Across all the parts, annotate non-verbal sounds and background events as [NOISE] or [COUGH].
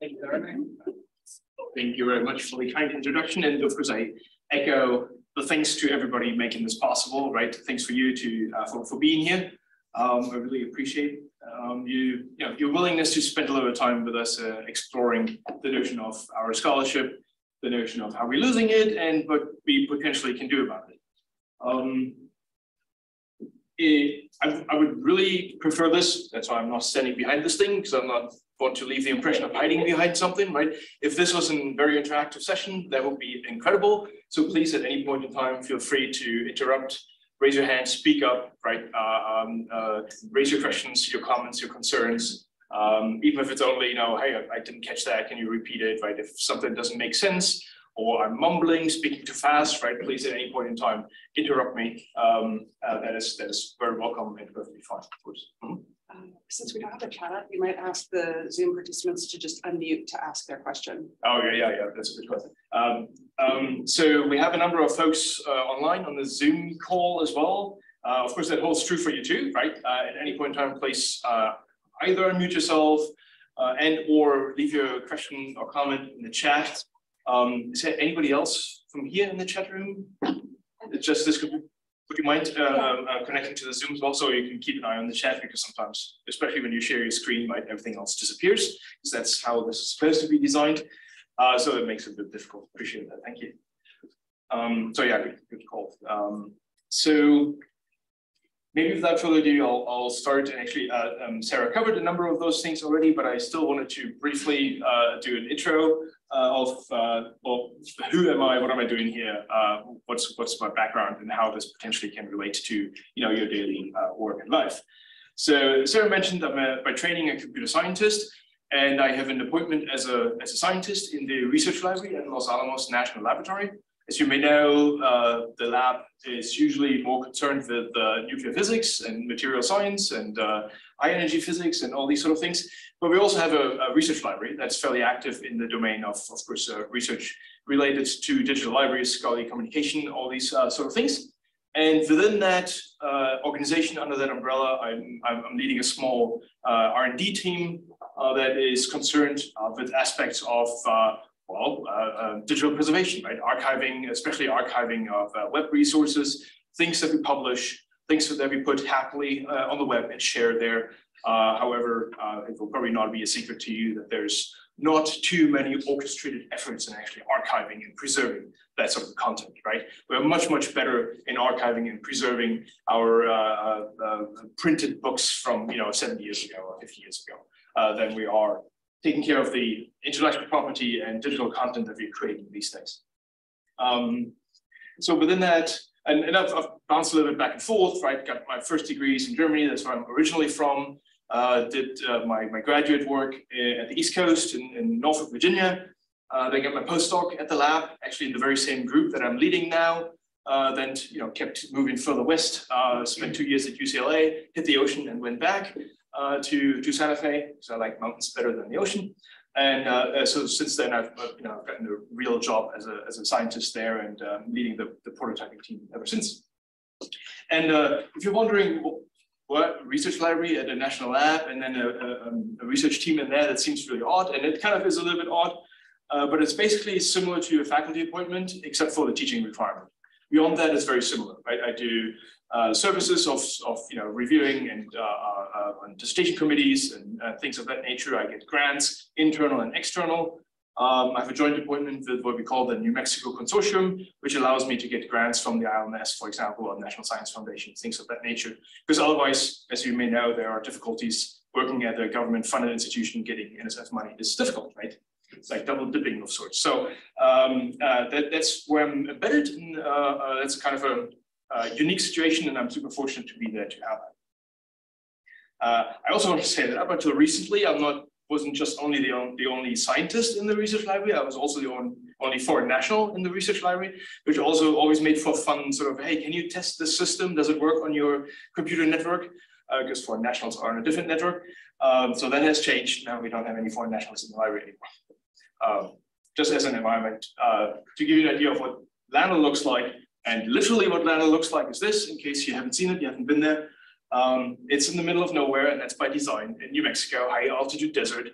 Thank you very much. Thank you very much for the kind introduction. And of course, I echo the thanks to everybody making this possible, right? Thanks for you to uh, for, for being here. Um, I really appreciate um, you, you know, your willingness to spend a little time with us uh, exploring the notion of our scholarship, the notion of how we're losing it, and what we potentially can do about it. Um, it I, I, would really prefer this. That's why I'm not standing behind this thing because I'm not want to leave the impression of hiding behind something, right? If this was a very interactive session, that would be incredible. So please, at any point in time, feel free to interrupt raise your hand, speak up, right? Uh, um, uh, raise your questions, your comments, your concerns. Um, even if it's only, you know, hey, I, I, didn't catch that, can you repeat it, right? If something doesn't make sense, or I'm mumbling, speaking too fast, right? Please, at any point in time, interrupt me. Um, uh, that is that is very welcome and perfectly fine, of course. Mm -hmm. Um, since we don't have a chat, you might ask the Zoom participants to just unmute to ask their question. Oh, yeah, yeah, yeah, that's a good question. Um, um, so we have a number of folks uh, online on the Zoom call as well. Uh, of course, that holds true for you too, right? Uh, at any point in time, please uh, either unmute yourself uh, and or leave your question or comment in the chat. Um, is there anybody else from here in the chat room? It's just this could would you mind uh, uh, connecting to the Zoom as well so you can keep an eye on the chat because sometimes, especially when you share your screen, right, everything else disappears because that's how this is supposed to be designed. Uh, so it makes it a bit difficult. Appreciate that. Thank you. Um, so yeah, good, good call. Um, so maybe without further ado, I'll, I'll start. And actually, uh, um, Sarah covered a number of those things already, but I still wanted to briefly uh, do an intro of uh, well, who am I? What am I doing here? Uh, what's what's my background, and how this potentially can relate to you know your daily uh, work and life. So Sarah mentioned I'm a, by training a computer scientist, and I have an appointment as a as a scientist in the research library at Los Alamos National Laboratory. As you may know, uh, the lab is usually more concerned with uh, nuclear physics and material science and high energy physics and all these sort of things. But we also have a, a research library that's fairly active in the domain of, of course, uh, research related to digital libraries, scholarly communication, all these uh, sort of things. And within that uh, organization, under that umbrella, I'm, I'm leading a small uh, R&D team uh, that is concerned uh, with aspects of well, digital preservation, right? Archiving, especially archiving of web resources, things that we publish, things that we put happily on the web and share there uh, however, uh, it will probably not be a secret to you that there's not too many orchestrated efforts in actually archiving and preserving that sort of content, right? We're much, much better in archiving and preserving our uh, uh, uh printed books from, you know, 70 years ago or 50 years ago uh, than we are taking care of the intellectual property and digital content that we're creating these days. Um, so within that, and, and I've, I've, bounced a little bit back and forth, right? Got my first degrees in Germany, that's where I'm originally from did uh, my, my graduate work at the East Coast in, in Norfolk, Virginia. Uh, then got my postdoc at the lab, actually in the very same group that I'm leading now. Uh, then you know kept moving further west. Uh, spent two years at UCLA, hit the ocean, and went back uh, to to Santa Fe. So I like mountains better than the ocean. And uh, so since then, I've you know gotten a real job as a, as a scientist there and um, leading the, the prototyping team ever since. And if you're wondering what research library at a national lab and then a, a, um, a, research team in there that seems really odd and it kind of is a little bit odd uh, but it's basically similar to a faculty appointment except for the teaching requirement. Beyond that it's very similar right? I do uh, services of, of you know reviewing and uh, uh, uh dissertation committees and uh, things of that nature. I get grants internal and external um, I have a joint appointment with what we call the New Mexico Consortium, which allows me to get grants from the IMLS, for example, or National Science Foundation, things of that nature. Because otherwise, as you may know, there are difficulties working at a government-funded institution getting NSF money. It's difficult, right? It's like double dipping of sorts. So um, uh, that, that's where I'm embedded. And uh, uh, that's kind of a, a, unique situation, and I'm super fortunate to be there to have that. Uh, I also want to say that up until recently, I'm not wasn't just only the, on, the only scientist in the research library, I was also the on, only foreign national in the research library, which also always made for fun sort of, hey, can you test this system? Does it work on your computer network? Because uh, foreign nationals are on a different network. Um, so that has changed. Now we don't have any foreign nationals in the library anymore. Um, just as an environment, uh, to give you an idea of what LANL looks like, and literally what LANL looks like is this, in case you haven't seen it, you haven't been there. Um, it's in the middle of nowhere, and that's by design in New Mexico, high altitude desert.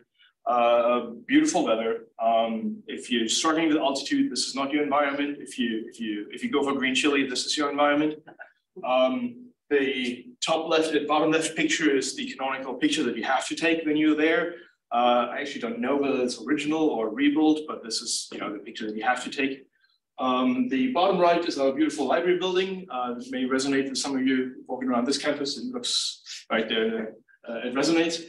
uh, beautiful weather. Um, if you're struggling with altitude, this is not your environment. If you if you if you go for green chili, this is your environment. Um, the top left and bottom left picture is the canonical picture that you have to take when you're there. Uh, I actually don't know whether it's original or rebuilt, but this is you know the picture that you have to take. Um, the bottom right is our beautiful library building. Uh, may resonate with some of you walking around this campus. It looks right there. Uh, it resonates.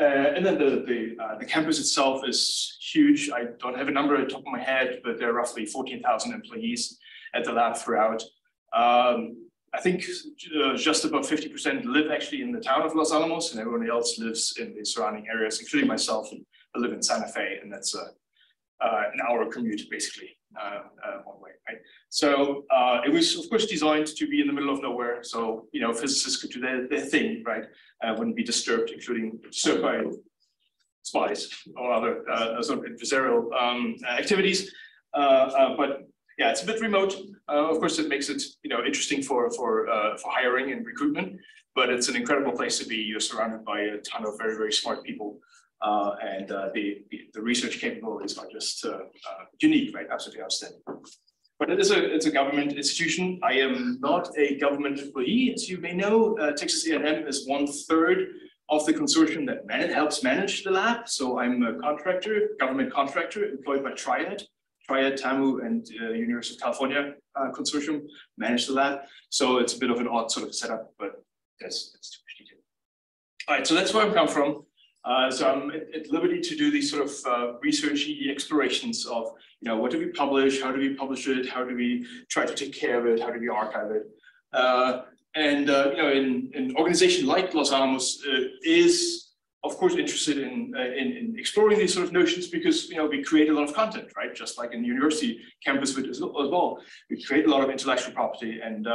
Uh, and then the the, uh, the campus itself is huge. I don't have a number at the top of my head, but there are roughly 14,000 employees at the lab throughout. Um, I think uh, just about 50% live actually in the town of Los Alamos, and everyone else lives in the surrounding areas, including myself. I live in Santa Fe, and that's uh, an hour commute basically one way, right? So it was, of course, designed to be in the middle of nowhere. So you know, physicists could do their, their thing, right? uh, wouldn't be disturbed, including by spies or other uh, sort of adversarial um, activities. Uh, uh, but yeah, it's a bit remote. Uh, of course, it makes it you know interesting for for for hiring and recruitment. But it's an incredible place to be. You're surrounded by a ton of very very smart people. Uh, and uh, the, the research capabilities are just uh, unique, right? Absolutely outstanding. But it is a it's a government institution. I am not a government employee, as you may know. Texas A&M is one third of the consortium that man helps manage the lab. So I'm a contractor, government contractor employed by Triad. Triad, TAMU, and uh, University of California uh, consortium manage the lab. So it's a bit of an odd sort of setup, but that's, that's too much detail. All right, so that's where I come from. Uh, so I'm at, at, liberty to do these sort of uh, researchy explorations of, you know, what do we publish? How do we publish it? How do we try to take care of it? How do we archive it? Uh, and, uh, you know, in an organization like Los Alamos uh, is, of course, interested in, uh, in, in, exploring these sort of notions because, you know, we create a lot of content, right? Just like in university campus as well. We create a lot of intellectual property and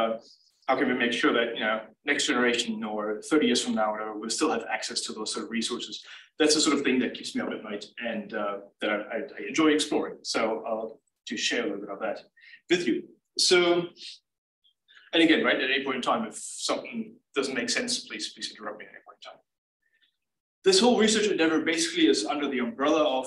how can we make sure that you know next generation or 30 years from now whatever will still have access to those sort of resources. That's the sort of thing that keeps me up at night and uh, that I, I, enjoy exploring. So i'll to share a little bit of that with you. So and again right at any point in time if something doesn't make sense please please interrupt me at any point in time. This whole research endeavor basically is under the umbrella of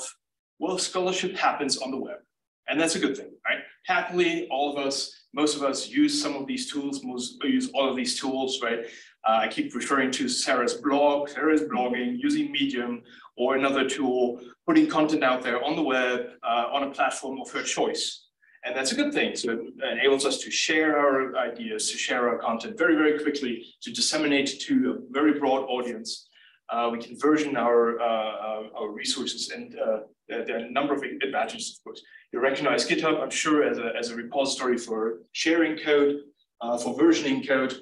well scholarship happens on the web. And that's a good thing right happily all of us most of us use some of these tools, most use all of these tools, right? Uh, I keep referring to Sarah's blog, Sarah's blogging, using Medium or another tool, putting content out there on the web, uh, on a platform of her choice. And that's a good thing. So it enables us to share our ideas, to share our content very, very quickly, to disseminate to a very broad audience. Uh, we can version our, uh, our resources and uh, there are a number of advantages, of course. You recognize GitHub, I'm sure, as a, as a repository for sharing code, uh, for versioning code.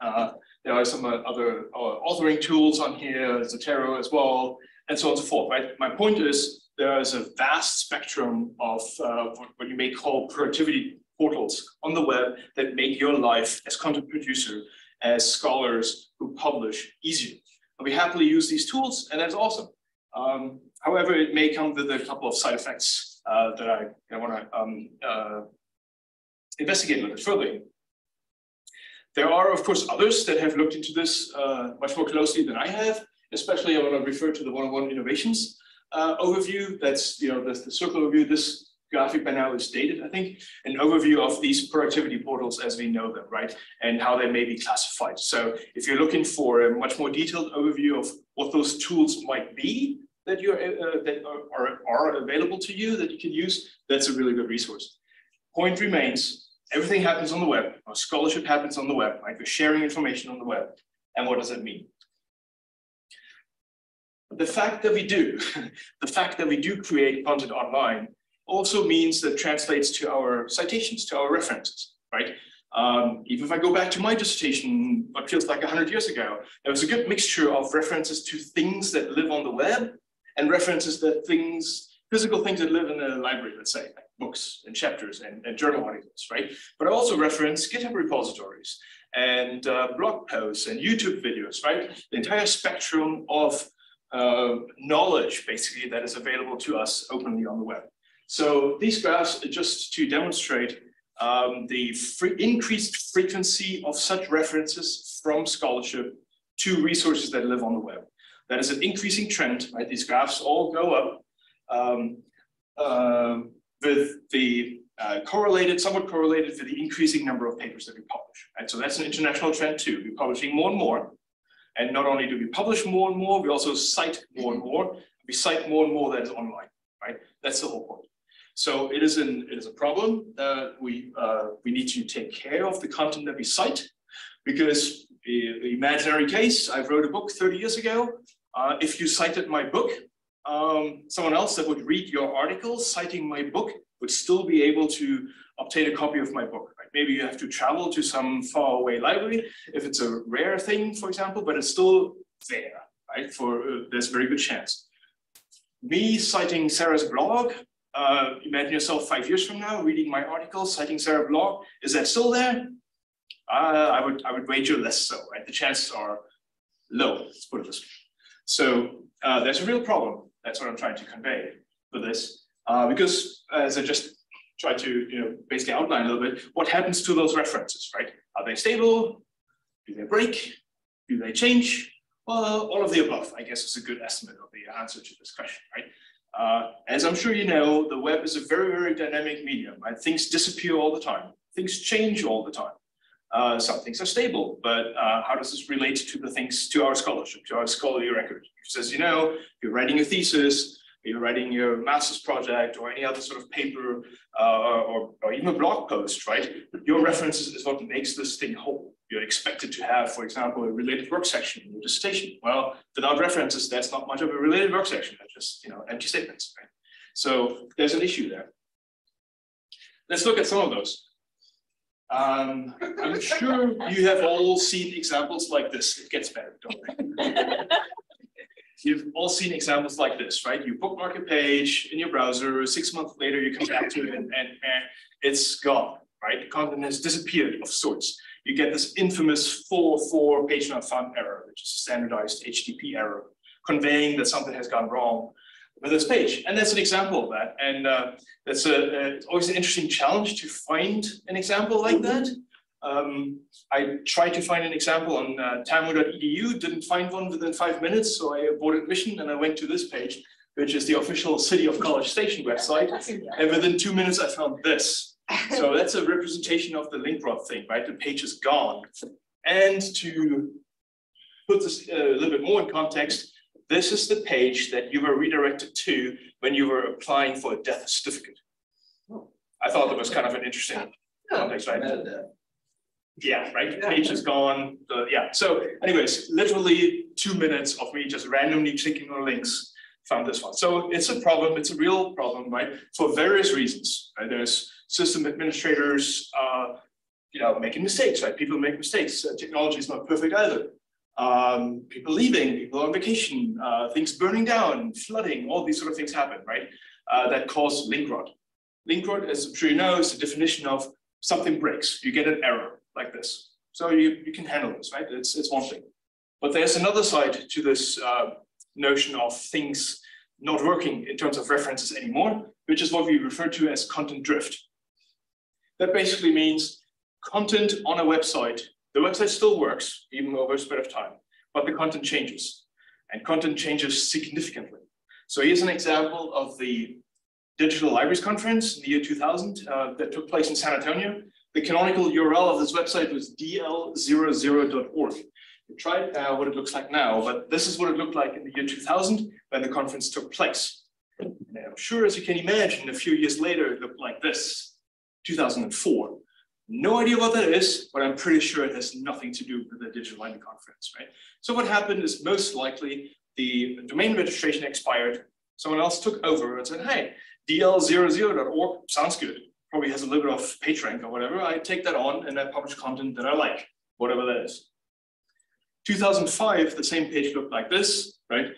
Uh, there are some uh, other uh, authoring tools on here, Zotero as well, and so on and so forth, right? My point is there is a vast spectrum of uh, what you may call productivity portals on the web that make your life as content producer, as scholars who publish easier. And we happily use these tools, and that's awesome. Um, however, it may come with a couple of side effects uh, that I, I want to um, uh, investigate a little further. There are, of course, others that have looked into this uh, much more closely than I have. Especially, I want to refer to the 101 innovations uh, overview. That's you know the, the circle overview. This graphic by now is dated, I think, an overview of these productivity portals as we know them, right? And how they may be classified. So if you're looking for a much more detailed overview of what those tools might be, that you uh, that are, are, are available to you that you can use, that's a really good resource. Point remains, everything happens on the web. Our scholarship happens on the web, right? We're sharing information on the web. And what does that mean? The fact that we do, [LAUGHS] the fact that we do create content online also means that translates to our citations, to our references, right? Um, even if I go back to my dissertation, what feels like 100 years ago, there was a good mixture of references to things that live on the web and references the things, physical things that live in a library, let's say, like books and chapters and, and journal articles, right? But I also reference GitHub repositories and uh, blog posts and YouTube videos, right? The entire spectrum of uh, knowledge, basically, that is available to us openly on the web. So these graphs are just to demonstrate um, the free increased frequency of such references from scholarship to resources that live on the web. That is an increasing trend, right? These graphs all go up um, uh, with the uh, correlated, somewhat correlated with the increasing number of papers that we publish, right? So that's an international trend too. We're publishing more and more. And not only do we publish more and more, we also cite more and more. We cite more and more that is online, right? That's the whole point. So it is an it is a problem that we uh, we need to take care of the content that we cite, because the, the imaginary case I wrote a book 30 years ago. Uh, if you cited my book, um, someone else that would read your article citing my book would still be able to obtain a copy of my book. Right? Maybe you have to travel to some faraway library if it's a rare thing, for example, but it's still there, right? For uh, there's a very good chance. Me citing Sarah's blog uh, imagine yourself five years from now reading my article, citing Sarah's blog. Is that still there? Uh, I would I would wager less so. Right, the chances are low. Let's put it this way. So uh, there's a real problem. That's what I'm trying to convey for this, uh, because as I just tried to you know basically outline a little bit, what happens to those references? Right? Are they stable? Do they break? Do they change? Well, all of the above, I guess, is a good estimate of the answer to this question, right? Uh, as I'm sure you know, the web is a very, very dynamic medium. Right? Things disappear all the time. Things change all the time. Uh, some things are stable, but uh, how does this relate to the things, to our scholarship, to our scholarly record? Because as you know, you're writing a thesis, you're writing your master's project or any other sort of paper uh, or, or even a blog post, right? Your references is what makes this thing whole. You're expected to have, for example, a related work section in your dissertation. Well, without references, that's not much of a related work section. That's just you know empty statements, right? So there's an issue there. Let's look at some of those. Um, I'm sure you have all seen examples like this. It gets better, don't? You've all seen examples like this, right? You bookmark a page in your browser, six months later, you come back to it and, and, and it's gone, right? The content has disappeared of sorts you get this infamous 404 page not found error, which is a standardized HTTP error, conveying that something has gone wrong with this page. And that's an example of that. And uh, that's a, a, it's always an interesting challenge to find an example like that. Um, I tried to find an example on uh, tamu.edu, didn't find one within five minutes, so I aborted mission and I went to this page, which is the official City of College Station website. And within two minutes, I found this so [LAUGHS] that's a representation of the link rot thing, right? The page is gone. And to put this uh, a little bit more in context, this is the page that you were redirected to when you were applying for a death certificate. I thought that was kind of an interesting context, right? Yeah, right. The page is gone. Uh, yeah. So, anyways, literally two minutes of me just randomly clicking on links found this one. So it's a problem. It's a real problem, right? For various reasons. Right? There's system administrators, uh, you know, making mistakes, right? People make mistakes. Uh, technology is not perfect either. Um, people leaving, people on vacation, uh, things burning down, flooding, all these sort of things happen, right? Uh, that cause link rot. Link rot, as I'm sure you know, is the definition of something breaks. You get an error like this. So you, you can handle this, right? It's, it's one thing. But there's another side to this uh, notion of things not working in terms of references anymore, which is what we refer to as content drift. That basically means content on a website, the website still works even over a span of time, but the content changes and content changes significantly. So here's an example of the Digital Libraries Conference in the year 2000 uh, that took place in San Antonio. The canonical URL of this website was dl00.org. We tried uh, what it looks like now, but this is what it looked like in the year 2000 when the conference took place. And I'm sure, as you can imagine, a few years later, it looked like this. 2004. No idea what that is, but I'm pretty sure it has nothing to do with the Digital Library Conference, right? So what happened is most likely the domain registration expired. Someone else took over and said, hey, dl00.org sounds good. Probably has a little bit of PageRank or whatever. I take that on and I publish content that I like, whatever that is. 2005, the same page looked like this, right?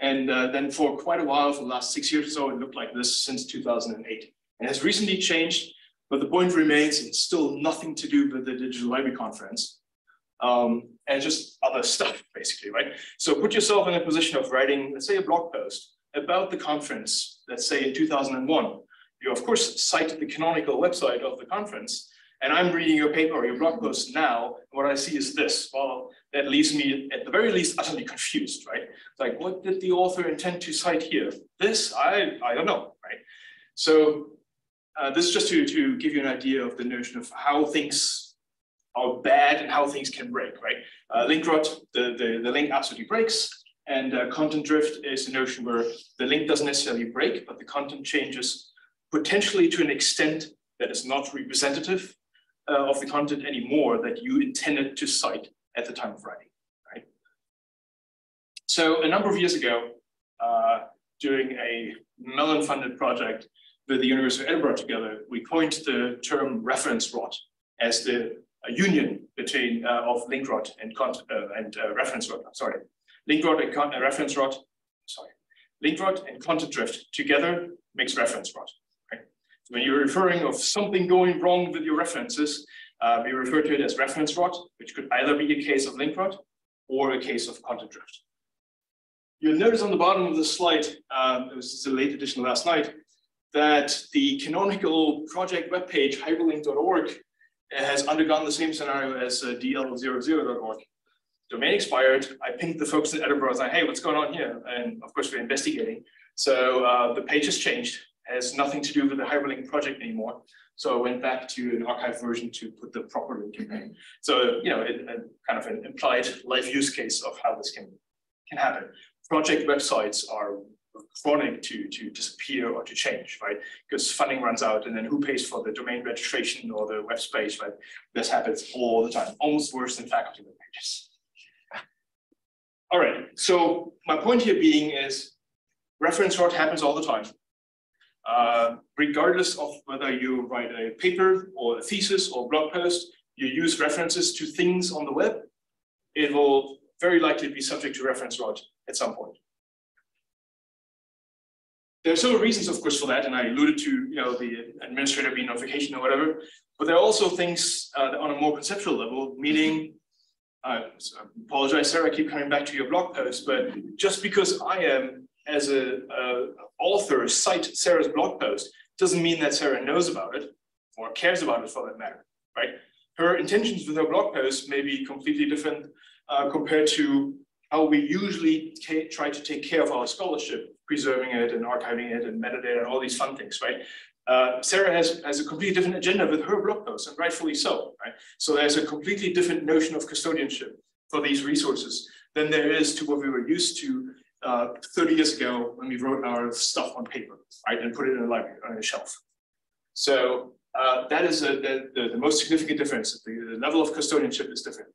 And uh, then for quite a while, for the last six years or so, it looked like this since 2008. It has recently changed but the point remains, it's still nothing to do with the Digital Library Conference. Um, and just other stuff, basically, right? So put yourself in a position of writing, let's say, a blog post about the conference, let's say in 2001. You, of course, cite the canonical website of the conference, And I'm reading your paper or your blog post now, what I see is this. Well, that leaves me at the very least utterly confused, right? Like, what did the author intend to cite here? This, I, I don't know, right? So uh, this is just to, to give you an idea of the notion of how things are bad and how things can break, right? Uh, link rot, the, the, the link absolutely breaks, and uh, content drift is a notion where the link doesn't necessarily break, but the content changes potentially to an extent that is not representative uh, of the content anymore that you intended to cite at the time of writing, right? So a number of years ago, uh, during a Mellon-funded project with the University of Edinburgh together, we coined the term reference rot as the union between uh, of link rot and, uh, and uh, reference rot. Sorry, link rot and uh, reference rot. Sorry, link rot and content drift together makes reference rot. Right? When you're referring of something going wrong with your references, uh, we refer to it as reference rot, which could either be a case of link rot or a case of content drift. You'll notice on the bottom of the slide, um, it was a late edition last night, that the canonical project webpage, hiberlink.org, has undergone the same scenario as uh, dl00.org. Domain expired. I pinged the folks in Edinburgh, saying, hey, what's going on here? And of course, we're investigating. So uh, the page has changed, has nothing to do with the hyperlink project anymore. So I went back to an archived version to put the proper link in. So, you know, it, it, kind of an implied life use case of how this can, can happen. Project websites are chronic to, to disappear or to change, right? Because funding runs out and then who pays for the domain registration or the web space, right? This happens all the time, almost worse than faculty web pages. All right, so my point here being is reference rot happens all the time. Uh, regardless of whether you write a paper or a thesis or blog post, you use references to things on the web, it will very likely be subject to reference rot at some point. There are several reasons, of course, for that, and I alluded to you know the administrator being on vacation or whatever. But there are also things uh, on a more conceptual level, meaning. Uh, I apologize, Sarah. I keep coming back to your blog post, but just because I am, as a, a author, cite Sarah's blog post doesn't mean that Sarah knows about it or cares about it for that matter, right? Her intentions with her blog post may be completely different uh, compared to how we usually try to take care of our scholarship preserving it and archiving it and metadata and all these fun things, right? Uh, Sarah has, has a completely different agenda with her blog posts, and rightfully so, right? So there's a completely different notion of custodianship for these resources than there is to what we were used to uh, 30 years ago when we wrote our stuff on paper, right? And put it in a library on a shelf. So uh, that is a, the, the, the, most significant difference. The, the level of custodianship is different.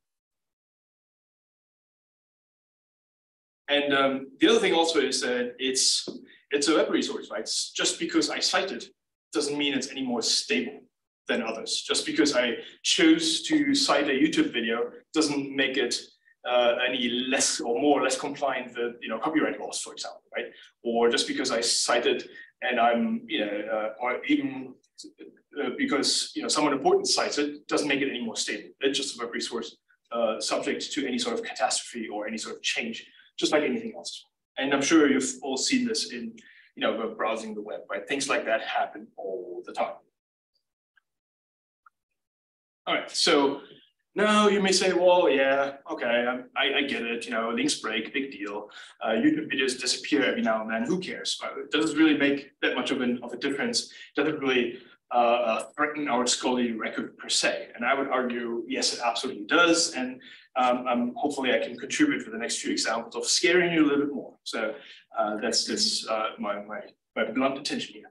And um, the other thing also is that it's it's a web resource, right? Just because I cite it doesn't mean it's any more stable than others. Just because I chose to cite a YouTube video doesn't make it uh, any less or more or less compliant with you know copyright laws, for example, right? Or just because I cited and I'm you know uh, or even uh, because you know someone important cites it doesn't make it any more stable. It's just a web resource uh, subject to any sort of catastrophe or any sort of change just like anything else. And I'm sure you've all seen this in, you know, browsing the web, right? Things like that happen all the time. All right, so now you may say, well, yeah, okay, I, I get it, you know, links break, big deal. Uh, YouTube videos disappear every now and then, who cares? It doesn't really make that much of, an, of a difference. It doesn't really uh, uh, threaten our scholarly record per se. And I would argue, yes, it absolutely does. And um, um, hopefully I can contribute for the next few examples of scaring you a little bit more. So uh, that's, that's uh, my, my, my blunt intention here.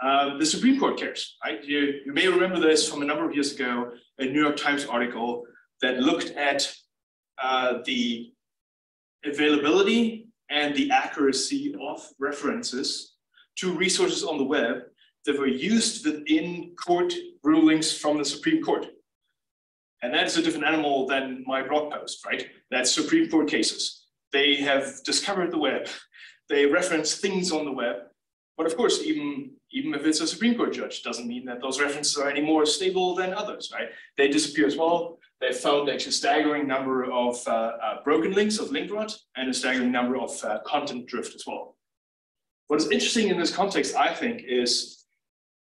Uh, the Supreme Court cares, right? You, you may remember this from a number of years ago, a New York Times article that looked at uh, the availability and the accuracy of references to resources on the web that were used within court rulings from the Supreme Court. And that is a different animal than my blog post, right? That's Supreme Court cases. They have discovered the web. They reference things on the web. But of course, even, even if it's a Supreme Court judge, doesn't mean that those references are any more stable than others, right? They disappear as well. They found actually a staggering number of uh, uh, broken links of link rot and a staggering number of uh, content drift as well. What is interesting in this context, I think, is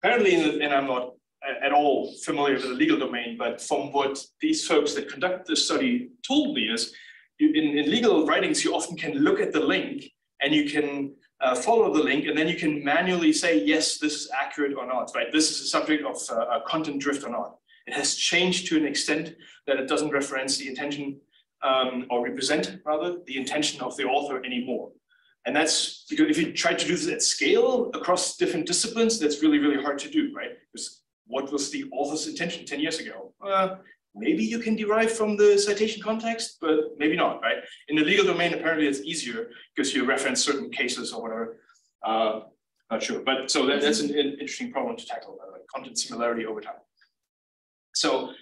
apparently, and I'm not at all familiar with the legal domain, but from what these folks that conduct the study told me is, you, in, in legal writings, you often can look at the link and you can uh, follow the link, and then you can manually say, yes, this is accurate or not, right? This is a subject of uh, content drift or not. It has changed to an extent that it doesn't reference the intention um, or represent rather the intention of the author anymore. And that's because if you try to do this at scale across different disciplines, that's really, really hard to do, right? Because what was the author's intention 10 years ago? Uh, maybe you can derive from the citation context, but maybe not, right? In the legal domain, apparently it's easier because you reference certain cases or whatever. Uh, not sure, but so that, that's an, an, interesting problem to tackle, uh, content similarity over time. So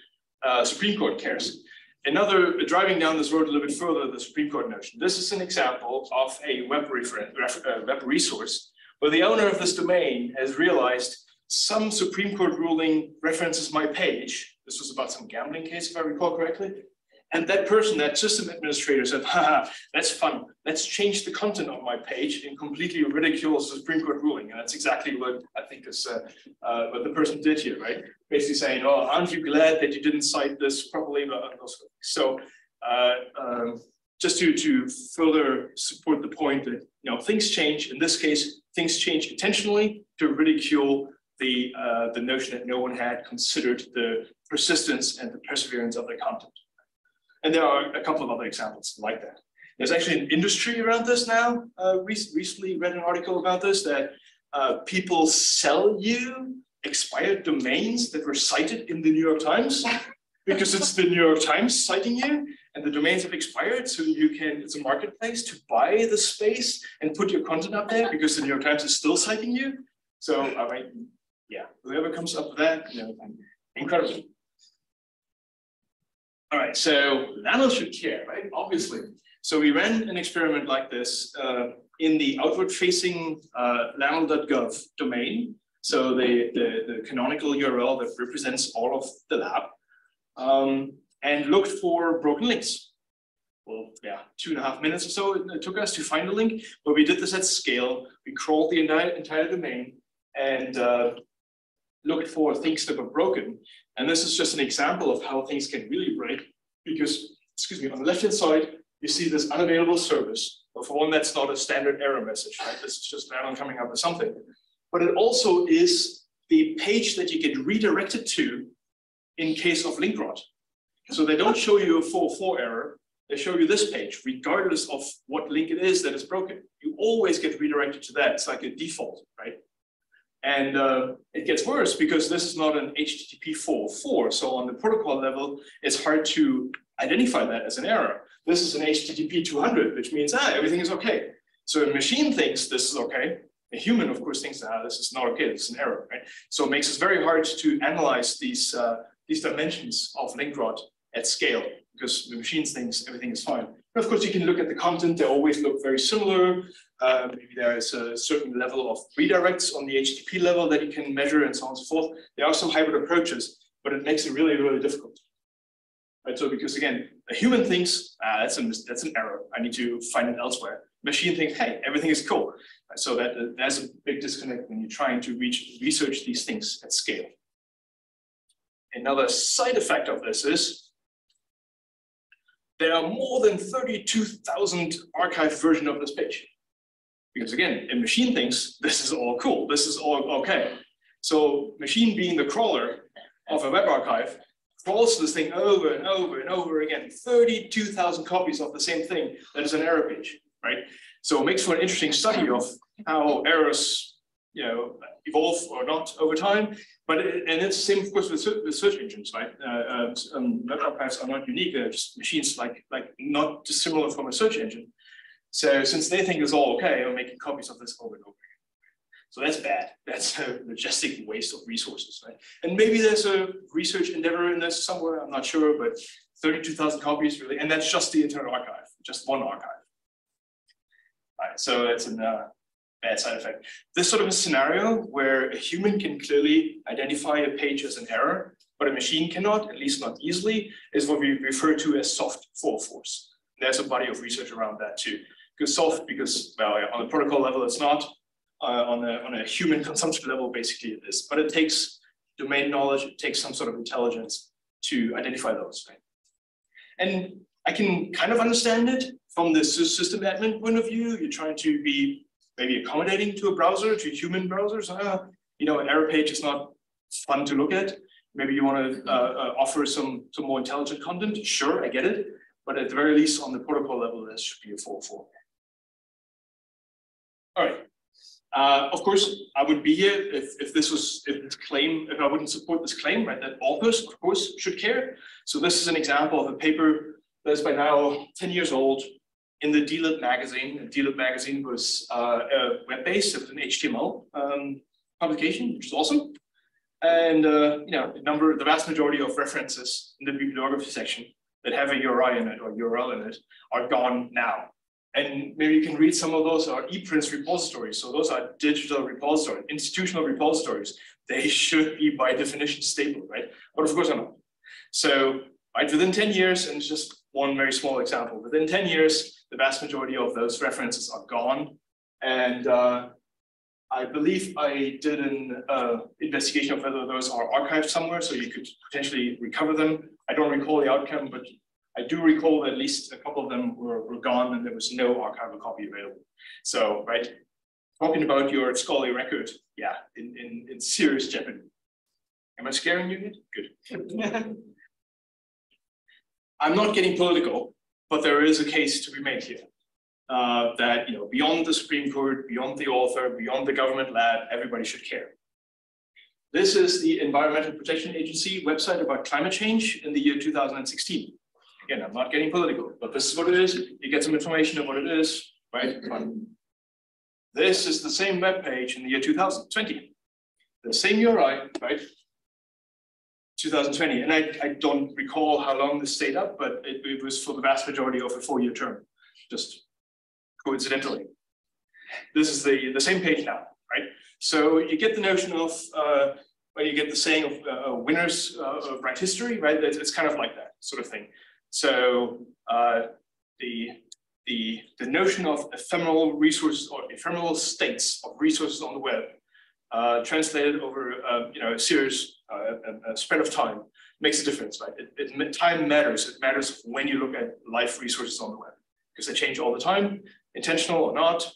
uh, Supreme Court cares. Another, driving down this road a little bit further, the Supreme Court notion. This is an example of a web, reference, uh, web resource where the owner of this domain has realized some Supreme Court ruling references my page. This was about some gambling case, if I recall correctly. And that person, that system administrator said, haha, that's fun. Let's change the content on my page and completely ridicule the Supreme Court ruling. And that's exactly what I think is uh, uh, what the person did here, right? Basically saying, oh, aren't you glad that you didn't cite this properly? So uh, um, just to, to further support the point that, you know, things change. In this case, things change intentionally to ridicule the, uh, the notion that no one had considered the persistence and the perseverance of the content. And there are a couple of other examples like that. There's actually an industry around this now. Uh, re recently read an article about this that uh, people sell you expired domains that were cited in the New York Times [LAUGHS] because it's the New York Times citing you and the domains have expired. So you can, it's a marketplace to buy the space and put your content up there because the New York Times is still citing you. So, all right, yeah, whoever comes up with that, you know, incredible. All right, so analysts should care, right? Obviously. So we ran an experiment like this uh, in the outward-facing uh, domain. So the, the, the, canonical URL that represents all of the lab, um, and looked for broken links. Well, yeah, two and a half minutes or so it took us to find a link, but we did this at scale. We crawled the entire, entire domain and uh, looked for things that were broken. And this is just an example of how things can really break because, excuse me, on the left-hand side, you see this unavailable service. But for one, that's not a standard error message, right? This is just random coming up with something. But it also is the page that you get redirected to in case of link rot. So they don't show you a 404 error, they show you this page, regardless of what link it is that is broken. You always get redirected to that. It's like a default, right? And uh, it gets worse because this is not an HTTP 404. So on the protocol level, it's hard to identify that as an error. This is an HTTP 200, which means, ah, everything is okay. So a machine thinks this is okay. A human, of course, thinks, ah, this is not okay, this is an error, right? So it makes it very hard to analyze these, uh, these dimensions of link rot at scale because the machine thinks everything is fine. But of course, you can look at the content. They always look very similar. Uh, maybe there is a certain level of redirects on the HTTP level that you can measure and so on and so forth. There are some hybrid approaches, but it makes it really, really difficult. Right, so because again, a human thinks, ah, that's, a, that's an error. I need to find it elsewhere. Machine thinks, hey, everything is cool. So that uh, there's a big disconnect when you're trying to reach research these things at scale. Another side effect of this is there are more than 32,000 archived versions of this page. Because again, a machine thinks this is all cool, this is all okay. So machine being the crawler of a web archive crawls this thing over and over and over again, 32,000 copies of the same thing that is an error page, right? So it makes for an interesting study of how errors, you know, evolve or not over time. But it, and it's the same, of course, with, with search engines, right? Uh, uh um, archives are not unique; they're just machines like like not dissimilar from a search engine. So since they think it's all okay, I'm making copies of this over and over again. So that's bad. [LAUGHS] That's a majestic waste of resources, right? And maybe there's a research endeavor in this somewhere. I'm not sure, but 32,000 copies really, and that's just the internal archive, just one archive. All right, so it's an uh, bad side effect. This sort of a scenario where a human can clearly identify a page as an error, but a machine cannot, at least not easily, is what we refer to as soft 404s. There's a body of research around that too. Because soft, because well, on the protocol level, it's not. Uh, on, a, on a human [LAUGHS] consumption level, basically it is. But it takes domain knowledge, it takes some sort of intelligence to identify those. Right? And I can kind of understand it from the system admin point of view. You're trying to be maybe accommodating to a browser, to human browsers. Uh, you know, an error page is not fun to look at. Maybe you want to uh, uh, offer some, some more intelligent content. Sure, I get it. But at the very least, on the protocol level, this should be a 404. All right. Uh, of course, I would be here if, if this was if this claim, if I wouldn't support this claim, right? That authors, of course, should care. So this is an example of a paper that's by now 10 years old in the D-Lib magazine. D-Lib magazine was uh, web-based, it was an HTML um, publication, which is awesome. And uh, you know, the number, the vast majority of references in the bibliography section that have a URI in it or URL in it are gone now. And maybe you can read some of those are ePrints repositories. So those are digital repositories, institutional repositories. They should be by definition stable, right? But of course they're not. So right within 10 years, and it's just one very small example, within 10 years, the vast majority of those references are gone. And uh, I believe I did an uh, investigation of whether those are archived somewhere, so you could potentially recover them. I don't recall the outcome, but I do recall that at least a couple of them were, were gone and there was no archival copy available. So, right, talking about your scholarly record, yeah, in, in, in serious jeopardy. Am I scaring you yet? Good. [LAUGHS] I'm not getting political, but there is a case to be made here. Uh, that you know, beyond the Supreme Court, beyond the author, beyond the government lab, everybody should care. This is the Environmental Protection Agency website about climate change in the year 2016. Again, I'm not getting political, but this is what it is. You get some information of what it is, right? This is the same web page in the year 2020. The same URI, right? 2020. And I, I don't recall how long this stayed up, but it, it was for the vast majority of a four-year term, just coincidentally. This is the, the same page now, right? So you get the notion of, uh, when you get the saying of uh, winners uh, of right history, right? It's, it's kind of like that sort of thing. So uh, the, the, the notion of ephemeral resources or ephemeral states of resources on the web uh, translated over uh, you know, a series, uh, a, a, spread of time makes a difference, right? It, it, time matters. It matters when you look at life resources on the web because they change all the time, intentional or not,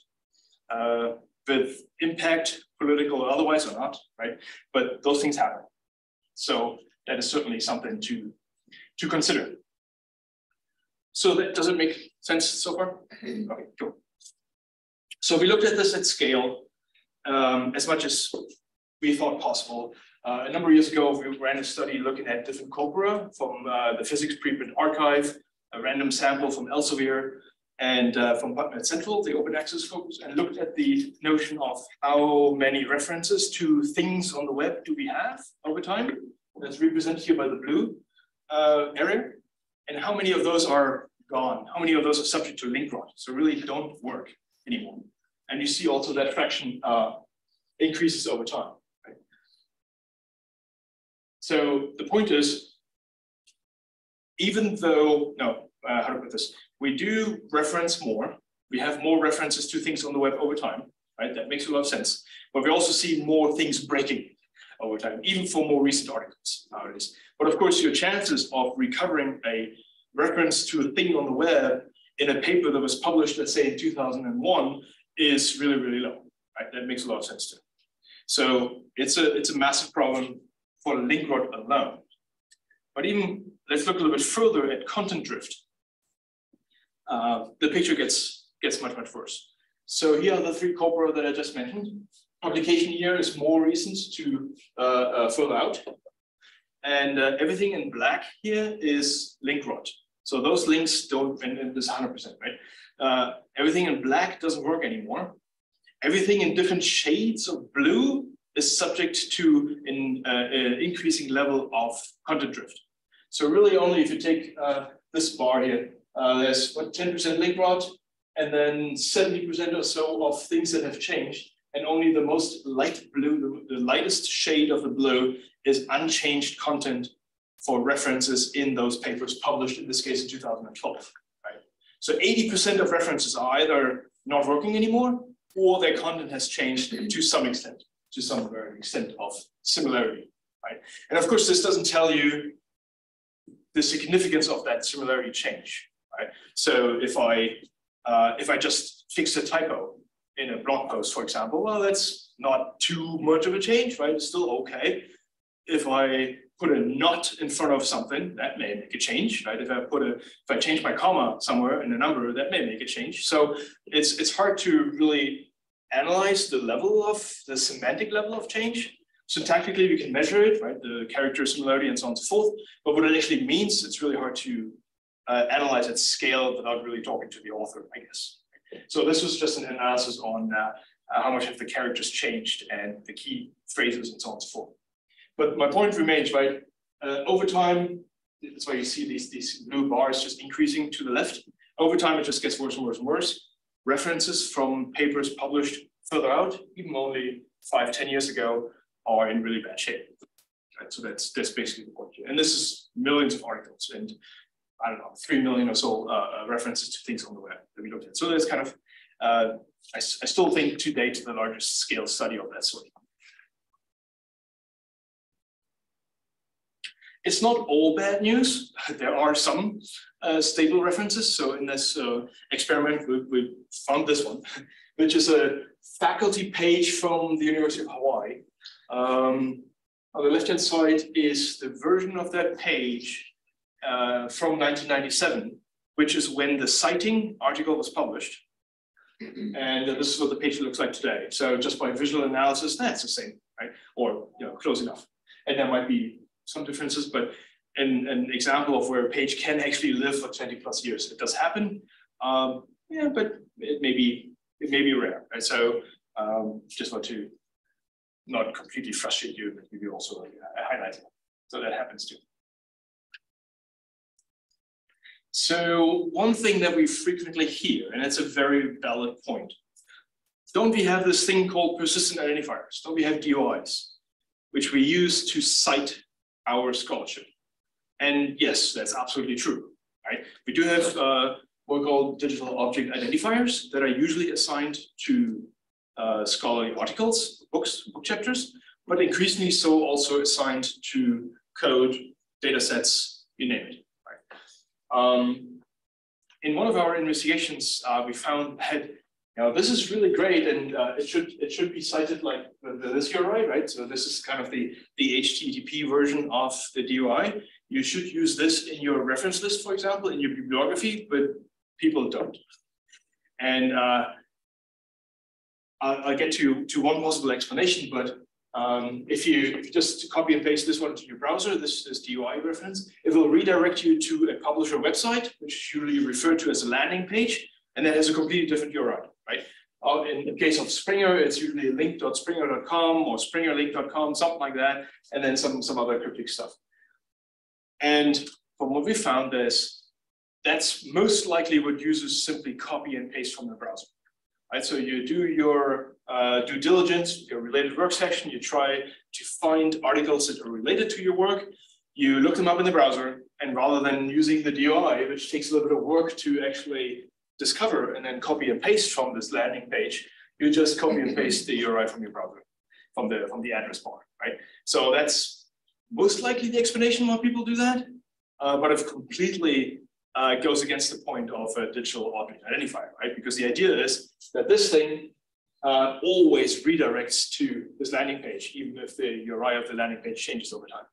uh, with impact, political or otherwise or not, right? But those things happen. So that is certainly something to, to consider. So that does it make sense so far? Okay, cool. So we looked at this at scale um, as much as we thought possible. Uh, a number of years ago, we ran a study looking at different corpora from uh, the Physics Preprint Archive, a random sample from Elsevier, and uh, from PubMed Central, the open access focus, and looked at the notion of how many references to things on the web do we have over time. That's represented here by the blue uh, area and how many of those are gone? How many of those are subject to link rot? So really don't work anymore. And you see also that fraction uh, increases over time. Right? So the point is, even though, no, uh, how to put this, we do reference more, we have more references to things on the web over time, right? That makes a lot of sense. But we also see more things breaking over time, even for more recent articles nowadays. But of course, your chances of recovering a reference to a thing on the web in a paper that was published, let's say in 2001, is really, really low. Right? That makes a lot of sense too. So it's a, it's a massive problem for link rot alone. But even, let's look a little bit further at content drift. Uh, the picture gets, gets much, much worse. So here are the three corpora that I just mentioned. Publication year is more recent to uh, uh, out. And uh, everything in black here is link rot. So those links don't, and, this 100%, right? Uh, everything in black doesn't work anymore. Everything in different shades of blue is subject to an uh, increasing level of content drift. So really only if you take uh, this bar here, uh, there's what 10% link rot, and then 70% or so of things that have changed, and only the most light blue, the, the lightest shade of the blue is unchanged content for references in those papers published, in this case in 2012. So 80% of references are either not working anymore or their content has changed to some extent, to some extent of similarity. right? And of course, this doesn't tell you the significance of that similarity change, right? So if I uh, if I just fix a typo in a blog post, for example, well, that's not too much of a change, right? It's still okay. If I put a not in front of something, that may make a change, right? If I put a, if I change my comma somewhere in a number, that may make a change. So it's it's hard to really analyze the level of the semantic level of change. Syntactically, we can measure it, right? The character similarity and so on and so forth. But what it actually means, it's really hard to uh, analyze at scale without really talking to the author, I guess. So this was just an analysis on uh, how much have the characters changed and the key phrases and so on and so forth. But my point remains, right? Uh, over time, that's why you see these, these blue bars just increasing to the left. Over time, it just gets worse and worse and worse. References from papers published further out, even only five, ten years ago, are in really bad shape. Right? So that's that's basically the point here. And this is millions of articles and I don't know, three million or so uh, uh references to things on the web that we looked at. So there's kind of, uh, I, I still think to date the largest scale study of that sort. It's not all bad news. [LAUGHS] There are some uh, stable references. So in this uh, experiment, we, we, found this one, [LAUGHS] which is a faculty page from the University of Hawaii. Um, on the left-hand side is the version of that page uh, from 1997, which is when the citing article was published. [CLEARS THROAT] And this is what the page looks like today. So just by visual analysis, that's the same, right? Or you know, close enough. And there might be some differences, but an, an example of where a page can actually live for 20 plus years. It does happen, um, yeah, but it may be it may be rare. Right? So um, just want to not completely frustrate you, but maybe also uh, highlight it. So that happens too. So one thing that we frequently hear, and it's a very valid point, don't we have this thing called persistent identifiers? Don't we have DOIs, which we use to cite our scholarship. And yes, that's absolutely true, right? We do have uh, what we call digital object identifiers that are usually assigned to uh, scholarly articles, books, book chapters, but increasingly so also assigned to code, data sets, you name it. Right? Um, in one of our investigations, uh, we found that you know, this is really great, and uh, it should it should be cited like this URI, right? So this is kind of the the HTTP version of the DOI. You should use this in your reference list, for example, in your bibliography, but people don't. And uh, I'll, I'll, get to to one possible explanation, but um, if you if you just copy and paste this one into your browser, this this DOI reference, it will redirect you to a publisher website, which is usually referred to as a landing page, and that has a completely different URI right? Uh, in the case of Springer, it's usually link.springer.com or springerlink.com, something like that, and then some, some other cryptic stuff. And from what we found is that's most likely what users simply copy and paste from the browser. Right, so you do your uh, due diligence, your related work section, you try to find articles that are related to your work, you look them up in the browser, and rather than using the DOI, which takes a little bit of work to actually discover and then copy and paste from this landing page, you just copy and paste the URI from your browser, from the from the address bar, right? So that's most likely the explanation why people do that, uh, but it completely uh, goes against the point of a digital object identifier, right? Because the idea is that this thing uh, always redirects to this landing page, even if the URI of the landing page changes over time.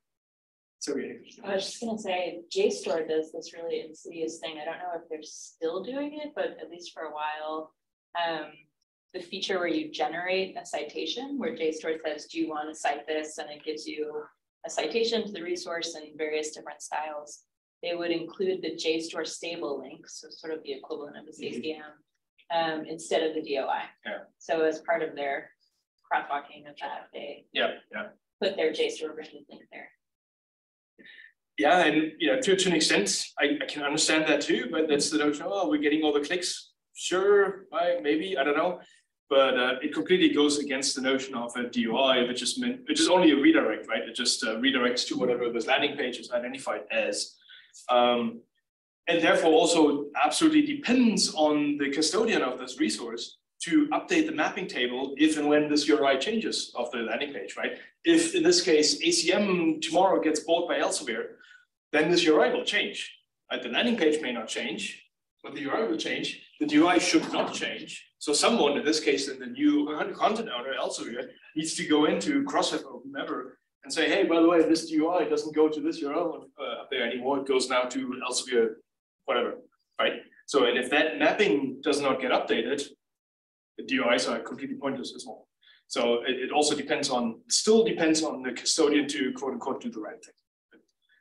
So I was just gonna say, JSTOR does this really insidious thing. I don't know if they're still doing it, but at least for a while. Um, the feature where you generate a citation, where JSTOR says, do you want to cite this? And it gives you a citation to the resource in various different styles. They would include the JSTOR stable link, so sort of the equivalent of the CCM, mm-hmm. um, instead of the DOI. Yeah. So as part of their crosswalking of that, they yeah, yeah. put their JSTOR version link there yeah, and you know, to, to an extent, I, I can understand that too, but that's the notion, oh, we're getting all the clicks. Sure, right, maybe, I don't know. But uh, it completely goes against the notion of a DOI, which is meant, which is only a redirect, right? It just uh, redirects to whatever this landing page is identified as. Um, and therefore also absolutely depends on the custodian of this resource to update the mapping table if and when this URI changes of the landing page, right? If in this case ACM tomorrow gets bought by Elsevier, then this URI will change. Right? The landing page may not change, but the URI will change. The UI should not change. So someone, in this case, in the new content owner, Elsevier, needs to go into Crossref or whomever and say, hey, by the way, this UI doesn't go to this URL uh, up there anymore. It goes now to Elsevier, whatever, right? So, and if that mapping does not get updated, the DOIs are completely pointless as well. So it, it also depends on, still depends on the custodian to quote unquote do the right thing.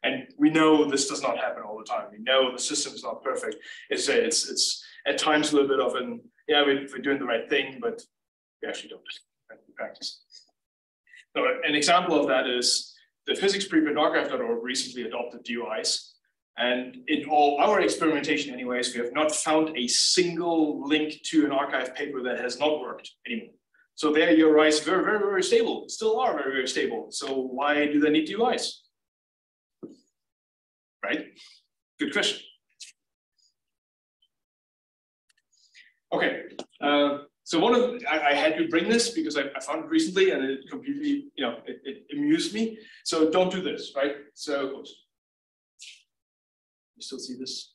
And we know this does not happen all the time. We know the system is not perfect. It's it's it's at times a little bit of an yeah we're, we're doing the right thing, but we actually don't in practice. So an example of that is the physics preprint arXiv.org recently adopted DOIs and in all our experimentation anyways, we have not found a single link to an arXiv paper that has not worked anymore. So their URIs very, very, very stable, still are very, very stable. So why do they need DOIs? Right? Good question. Okay, uh, so one of I, I, had to bring this because I, I, found it recently and it completely, you know, it, it amused me. So don't do this, right? So oops. You still see this?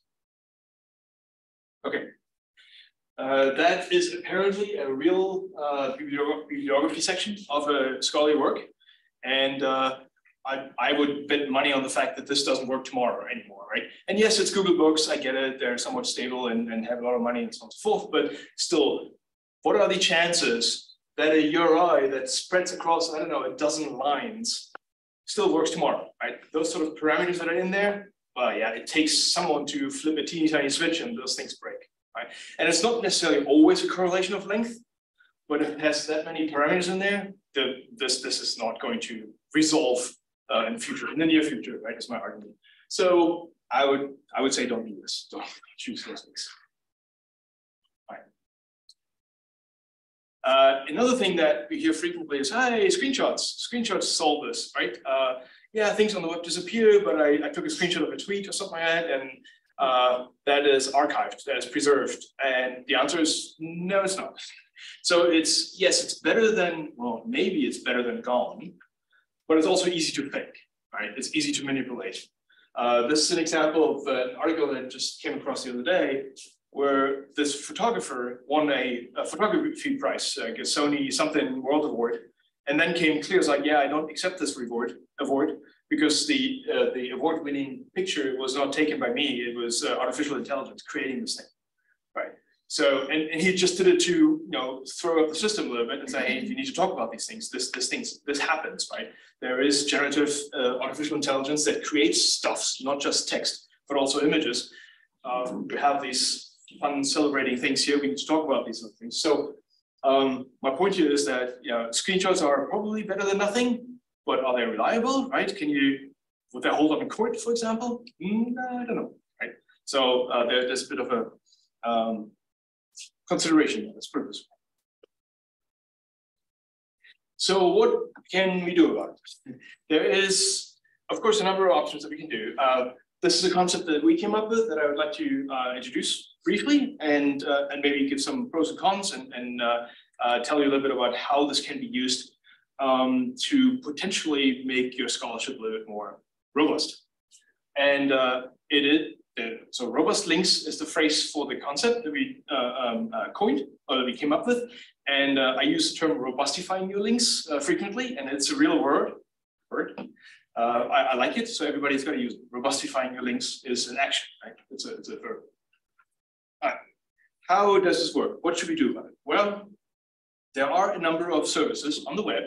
Okay. Uh, that is apparently a real uh, bibliography section of a scholarly work. And uh, I, I would bet money on the fact that this doesn't work tomorrow anymore, right? And yes, it's Google Books, I get it, they're somewhat stable and, and have a lot of money and so on and so forth, but still, what are the chances that a URI that spreads across, I don't know, a dozen lines still works tomorrow, right? Those sort of parameters that are in there, well, yeah, it takes someone to flip a teeny tiny switch and those things break, right? And it's not necessarily always a correlation of length, but if it has that many parameters in there, the, this, this is not going to resolve uh, in future, in the near future, right, is my argument. So I would, I would say don't do this, don't [LAUGHS] choose those things. Uh, another thing that we hear frequently is, hey, screenshots, screenshots solve this, right? Uh, yeah, things on the web disappear, but I, I took a screenshot of a tweet or something like that, and uh, that is archived, that is preserved. And the answer is no, it's not. So it's, yes, it's better than, well, maybe it's better than gone, but it's also easy to fake, right? It's easy to manipulate. Uh, this is an example of an article that just came across the other day where this photographer won a, a photography prize, like a Sony something world award, and then came clear, it's like, yeah, I don't accept this reward, award because the uh, the award-winning picture was not taken by me. It was uh, artificial intelligence creating this thing, right? So, and, and he just did it to you know throw up the system a little bit and say, hey, you need to talk about these things. This this things this happens, right? There is generative uh, artificial intelligence that creates stuffs, not just text, but also images. Um, we have these fun celebrating things here. We need to talk about these other things. So um, my point here is that you know, screenshots are probably better than nothing, but are they reliable, right? Can you, would they hold up in court, for example? Mm, I don't know, right? So uh, there, there's a bit of a um, consideration, put this So what can we do about it? [LAUGHS] There is, of course, a number of options that we can do. Uh, this is a concept that we came up with that I would like to uh, introduce briefly and, uh, and maybe give some pros and cons and, and uh, uh, tell you a little bit about how this can be used um, to potentially make your scholarship a little bit more robust. And uh, it is, uh, so robust links is the phrase for the concept that we uh, um, uh, coined or that we came up with. And uh, I use the term robustifying your links uh, frequently, and it's a real word. word. I, I, like it, so everybody's going to use it. Robustifying your links is an action, right? It's a, it's a verb. How does this work? What should we do about it? Well, there are a number of services on the web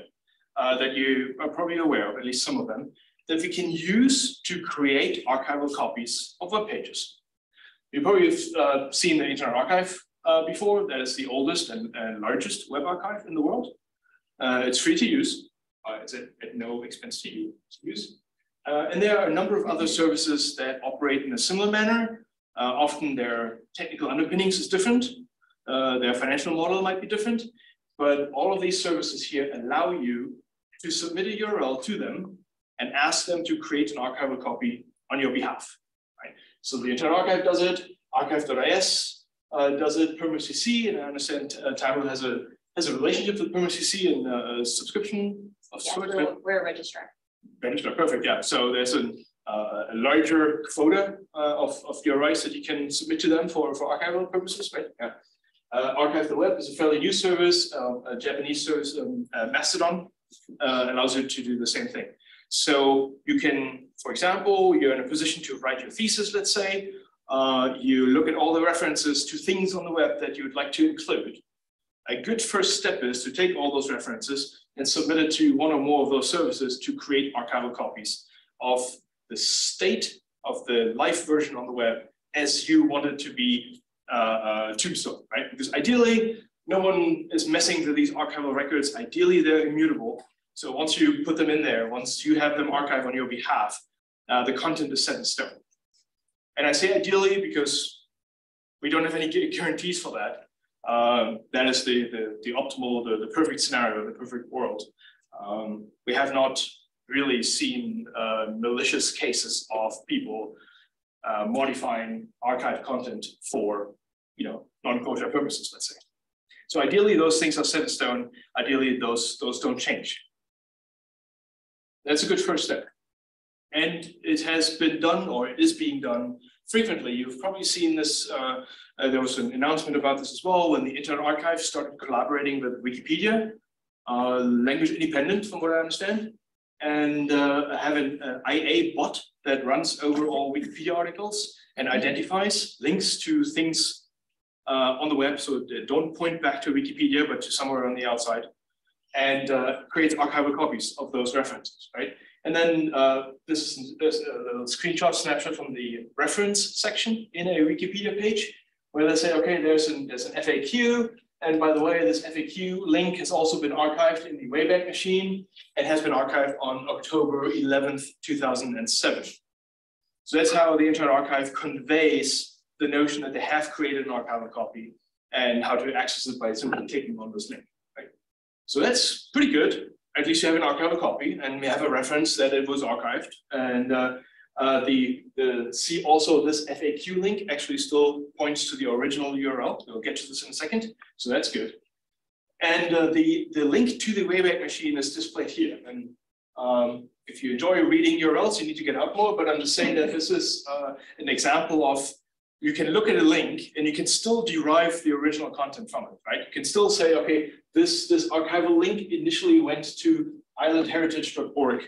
uh, that you are probably aware of, at least some of them, that we can use to create archival copies of web pages. You probably have uh, seen the Internet Archive uh, before. That is the oldest and, and, largest web archive in the world. Uh, it's free to use. Uh, it's at, at, no expense to you to use. Uh, and there are a number of other services that operate in a similar manner. Often their technical underpinnings is different. their financial model might be different. But all of these services here allow you to submit a URL to them and ask them to create an archival copy on your behalf. Right? So the Internet Archive does it, archive.is uh, does it perma.cc, and I understand uh, has a has a relationship with perma.cc and uh, a subscription of Yeah, sorts. we're, we're a registrar. Register, perfect, yeah. So there's an, uh, a larger quota uh, of, of URIs that you can submit to them for, for archival purposes, right? Yeah. Uh, Archive the Web is a fairly new service, um, a Japanese service, um, uh, Megalodon, allows you to do the same thing. So you can, for example, you're in a position to write your thesis, let's say, uh, you look at all the references to things on the web that you would like to include. A good first step is to take all those references and submit it to one or more of those services to create archival copies of the state of the live version on the web as you want it to be uh, uh, tombstone, right? Because ideally, no one is messing with these archival records. Ideally, they're immutable. So once you put them in there, once you have them archived on your behalf, uh, the content is set in stone. And I say ideally because we don't have any guarantees for that. Um, that is the, the, the optimal, the, the perfect scenario, the perfect world. Um, we have not really seen uh, malicious cases of people uh, modifying archive content for, you know, non-kosher purposes, let's say. So ideally, those things are set in stone. Ideally, those, those don't change. That's a good first step. And it has been done or it is being done frequently. You've probably seen this, uh, uh, there was an announcement about this as well when the Internet Archive started collaborating with Wikipedia, uh, language independent from what I understand, and uh, have an IA bot that runs over all Wikipedia articles and identifies links to things uh, on the web. So they don't point back to Wikipedia, but to somewhere on the outside and uh, creates archival copies of those references, right? And then uh, this is a little screenshot snapshot from the reference section in a Wikipedia page where they say, okay, there's an, there's an FAQ. And by the way, this FAQ link has also been archived in the Wayback Machine and has been archived on October 11th, 2007. So that's how the Internet Archive conveys the notion that they have created an archival copy and how to access it by simply clicking on this link. So that's pretty good at least you have an archival copy and we have a reference that it was archived. And uh, uh, the, the see also this FAQ link actually still points to the original URL. We'll get to this in a second. So that's good. And uh, the, the link to the Wayback Machine is displayed here. And um, if you enjoy reading URLs, you need to get out more, but I'm just saying that this is uh, an example of you can look at a link and you can still derive the original content from it, right? You can still say, okay, this, this archival link initially went to islandheritage.org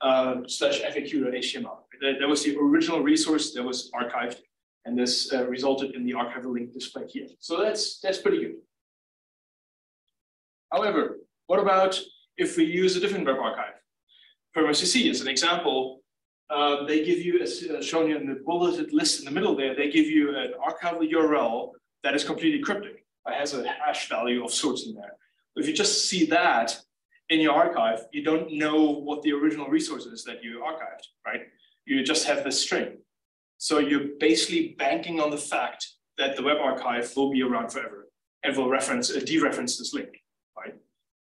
uh, slash faq.html. That, that, was the original resource that was archived, and this uh, resulted in the archival link displayed here. So that's, that's pretty good. However, what about if we use a different web archive? PermaCC is an example uh, they give you, as uh, shown in the bulleted list in the middle there, they give you an archival URL that is completely cryptic. It has a hash value of sorts in there. If you just see that in your archive, you don't know what the original resource is that you archived, right? You just have this string. So you're basically banking on the fact that the web archive will be around forever and will reference, uh, dereference this link, right?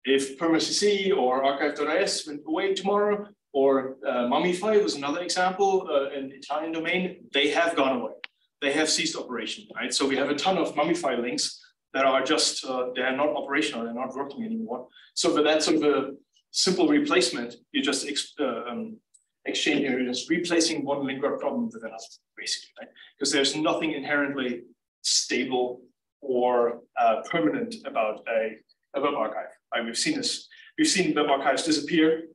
If perma.cc or archive.is went away tomorrow, or uh, Mummify was another example, uh, an Italian domain, they have gone away. They have ceased operation, right? So we have a ton of Mummify links that are just, uh, they're not operational, they're not working anymore. So for that sort of a simple replacement, you just ex uh, um, exchange, you're just replacing one web problem with another, basically, right? Because there's nothing inherently stable or uh, permanent about a, a web archive. Right? We've seen this, we've seen web archives disappear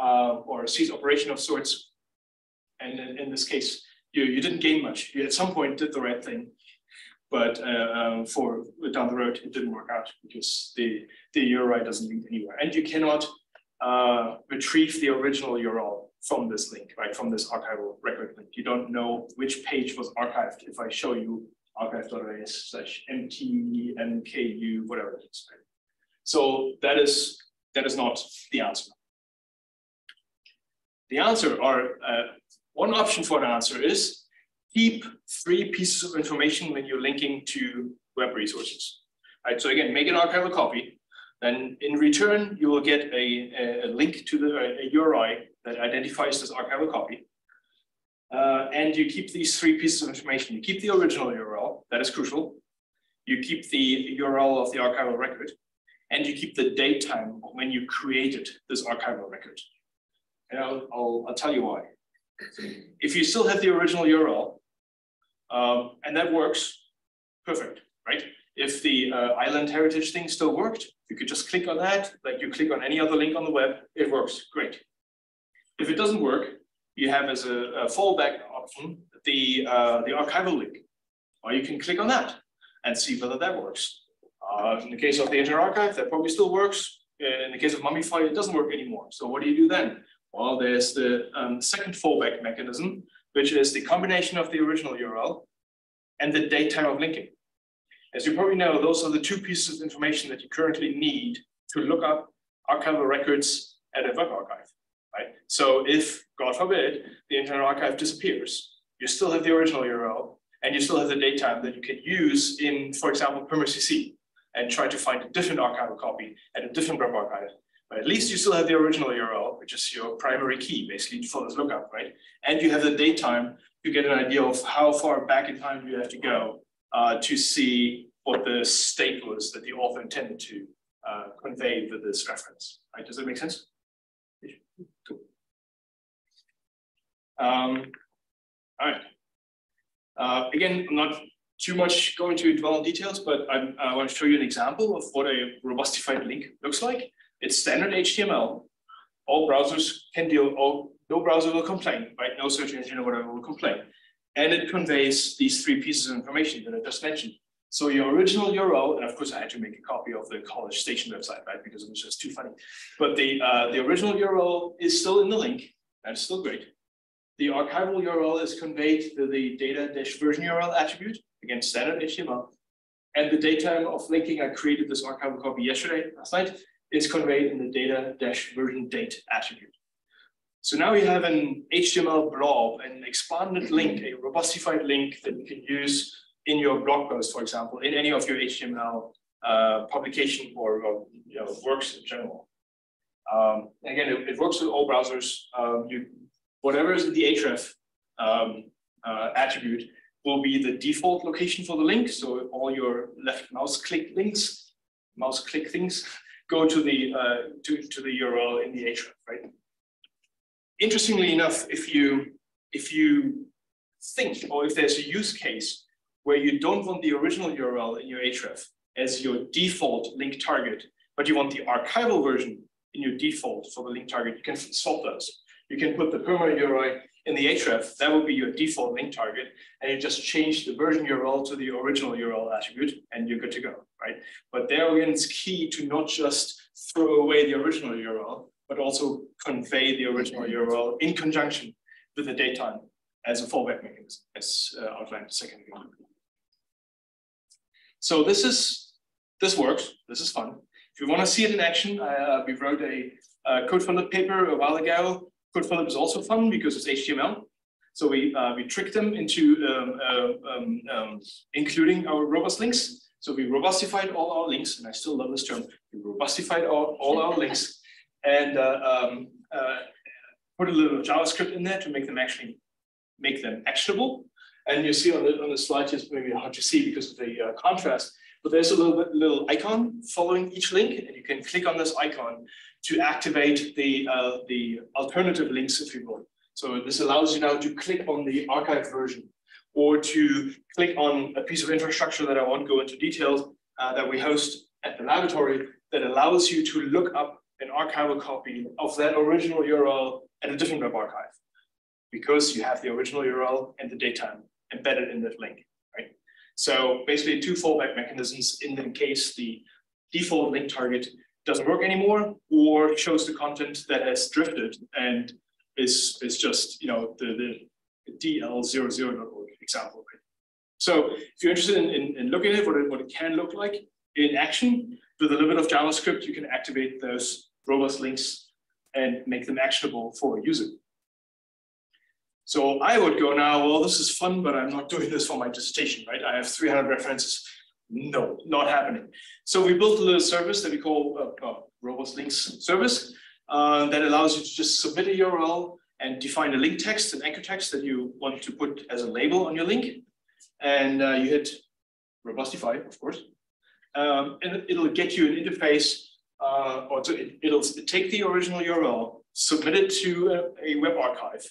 uh, or cease operation of sorts. And in, in, this case, you, you didn't gain much. You at some point did the right thing, but uh, um, for down the road, it didn't work out because the, the URI doesn't lead anywhere. And you cannot uh, retrieve the original URL from this link, right? From this archival record link. You don't know which page was archived if I show you archive.is slash mtnku, whatever it is. Right? So that is that is not the answer. The answer, or uh, one option for an answer is keep three pieces of information when you're linking to web resources. Right, so again, make an archival copy. Then in return, you will get a, a link to the URI that identifies this archival copy. Uh, and you keep these three pieces of information. You keep the original URL, that is crucial. you keep the URL of the archival record, and you keep the date time when you created this archival record. And I'll, I'll, I'll tell you why. If you still have the original URL, um, and that works, perfect, right? If the uh, island heritage thing still worked, you could just click on that, like you click on any other link on the web, it works, great. If it doesn't work, you have as a, a fallback option the, uh, the archival link, or you can click on that and see whether that works. Uh, in the case of the Internet Archive, that probably still works. In the case of Mummify, it doesn't work anymore. So what do you do then? Well, there's the um, second fallback mechanism, which is the combination of the original URL and the date time of linking. As you probably know, those are the two pieces of information that you currently need to look up archival records at a web archive, right? So if, God forbid, the Internet Archive disappears, you still have the original URL and you still have the date time that you can use in, for example, PermaCC and try to find a different archival copy at a different web archive. But at least you still have the original URL, which is your primary key, basically, for this lookup, right? And you have the date time to get an idea of how far back in time you have to go uh, to see what the state was that the author intended to uh, convey with this reference. Right? Does that make sense? Cool. Um, all right. Uh, again, I'm not too much going to dwell on details, but I'm, I want to show you an example of what a robustified link looks like. It's standard HTML. All browsers can deal, all, no browser will complain, right? No search engine or whatever will complain. And it conveys these three pieces of information that I just mentioned. So your original URL, and of course I had to make a copy of the College Station website, right? Because it was just too funny. But the, uh, the original URL is still in the link. That's still great. The archival URL is conveyed to the data-version URL attribute, again, standard HTML. And the datetime of linking, I created this archival copy yesterday, last night, is conveyed in the data-version date attribute. So now you have an HTML blob, an expanded link, a robustified link that you can use in your blog post, for example, in any of your HTML uh, publication or, or, you know, works in general. Um, again, it, it, works with all browsers. Um, you, whatever is in the href um, uh, attribute will be the default location for the link. So all your left mouse click links, mouse click things, go to the uh, to, to the URL in the href, right? Interestingly enough, if you if you think or if there's a use case where you don't want the original URL in your href as your default link target, but you want the archival version in your default for the link target, you can swap those. You can put the perma URI in the href, that would be your default link target, and you just change the version URL to the original URL attribute, and you're good to go, right? But there again, it's key to not just throw away the original URL, but also convey the original URL in conjunction with the datetime as a fallback mechanism, as uh, outlined a second ago. So this is, this works, this is fun. If you want to see it in action, uh, we wrote a uh, Code4Lib paper a while ago. Code4Lib is also fun because it's HTML. So we, uh, we tricked them into um, uh, um, um, including our robust links. So we robustified all our links, and I still love this term. We robustified all, all our links [LAUGHS] and uh, um, uh, put a little JavaScript in there to make them actually make them actionable. And you see on the, on the slide, just maybe hard to see because of the uh, contrast, but there's a little bit, little icon following each link, and you can click on this icon to activate the, uh, the alternative links, if you will. So this allows you now to click on the archive version or to click on a piece of infrastructure that I won't go into details uh, that we host at the laboratory that allows you to look up an archival copy of that original URL at a different web archive because you have the original URL and the datetime embedded in that link, right? So basically two fallback mechanisms in the case the default link target doesn't work anymore or shows the content that has drifted and is, is just, you know, the, the DL00.org example. So if you're interested in, in, in looking at it, what it, what it can look like in action, with a little bit of JavaScript, you can activate those robust links and make them actionable for a user. So I would go now, well, this is fun, but I'm not doing this for my dissertation, right? I have 300 references. No, not happening. So we built a little service that we call a, a robust links service uh, that allows you to just submit a URL and define a link text, an anchor text that you want to put as a label on your link. And uh, you hit Robustify, of course. Um, and it'll get you an interface, uh, or to, it, will take the original URL, submit it to a, a web archive.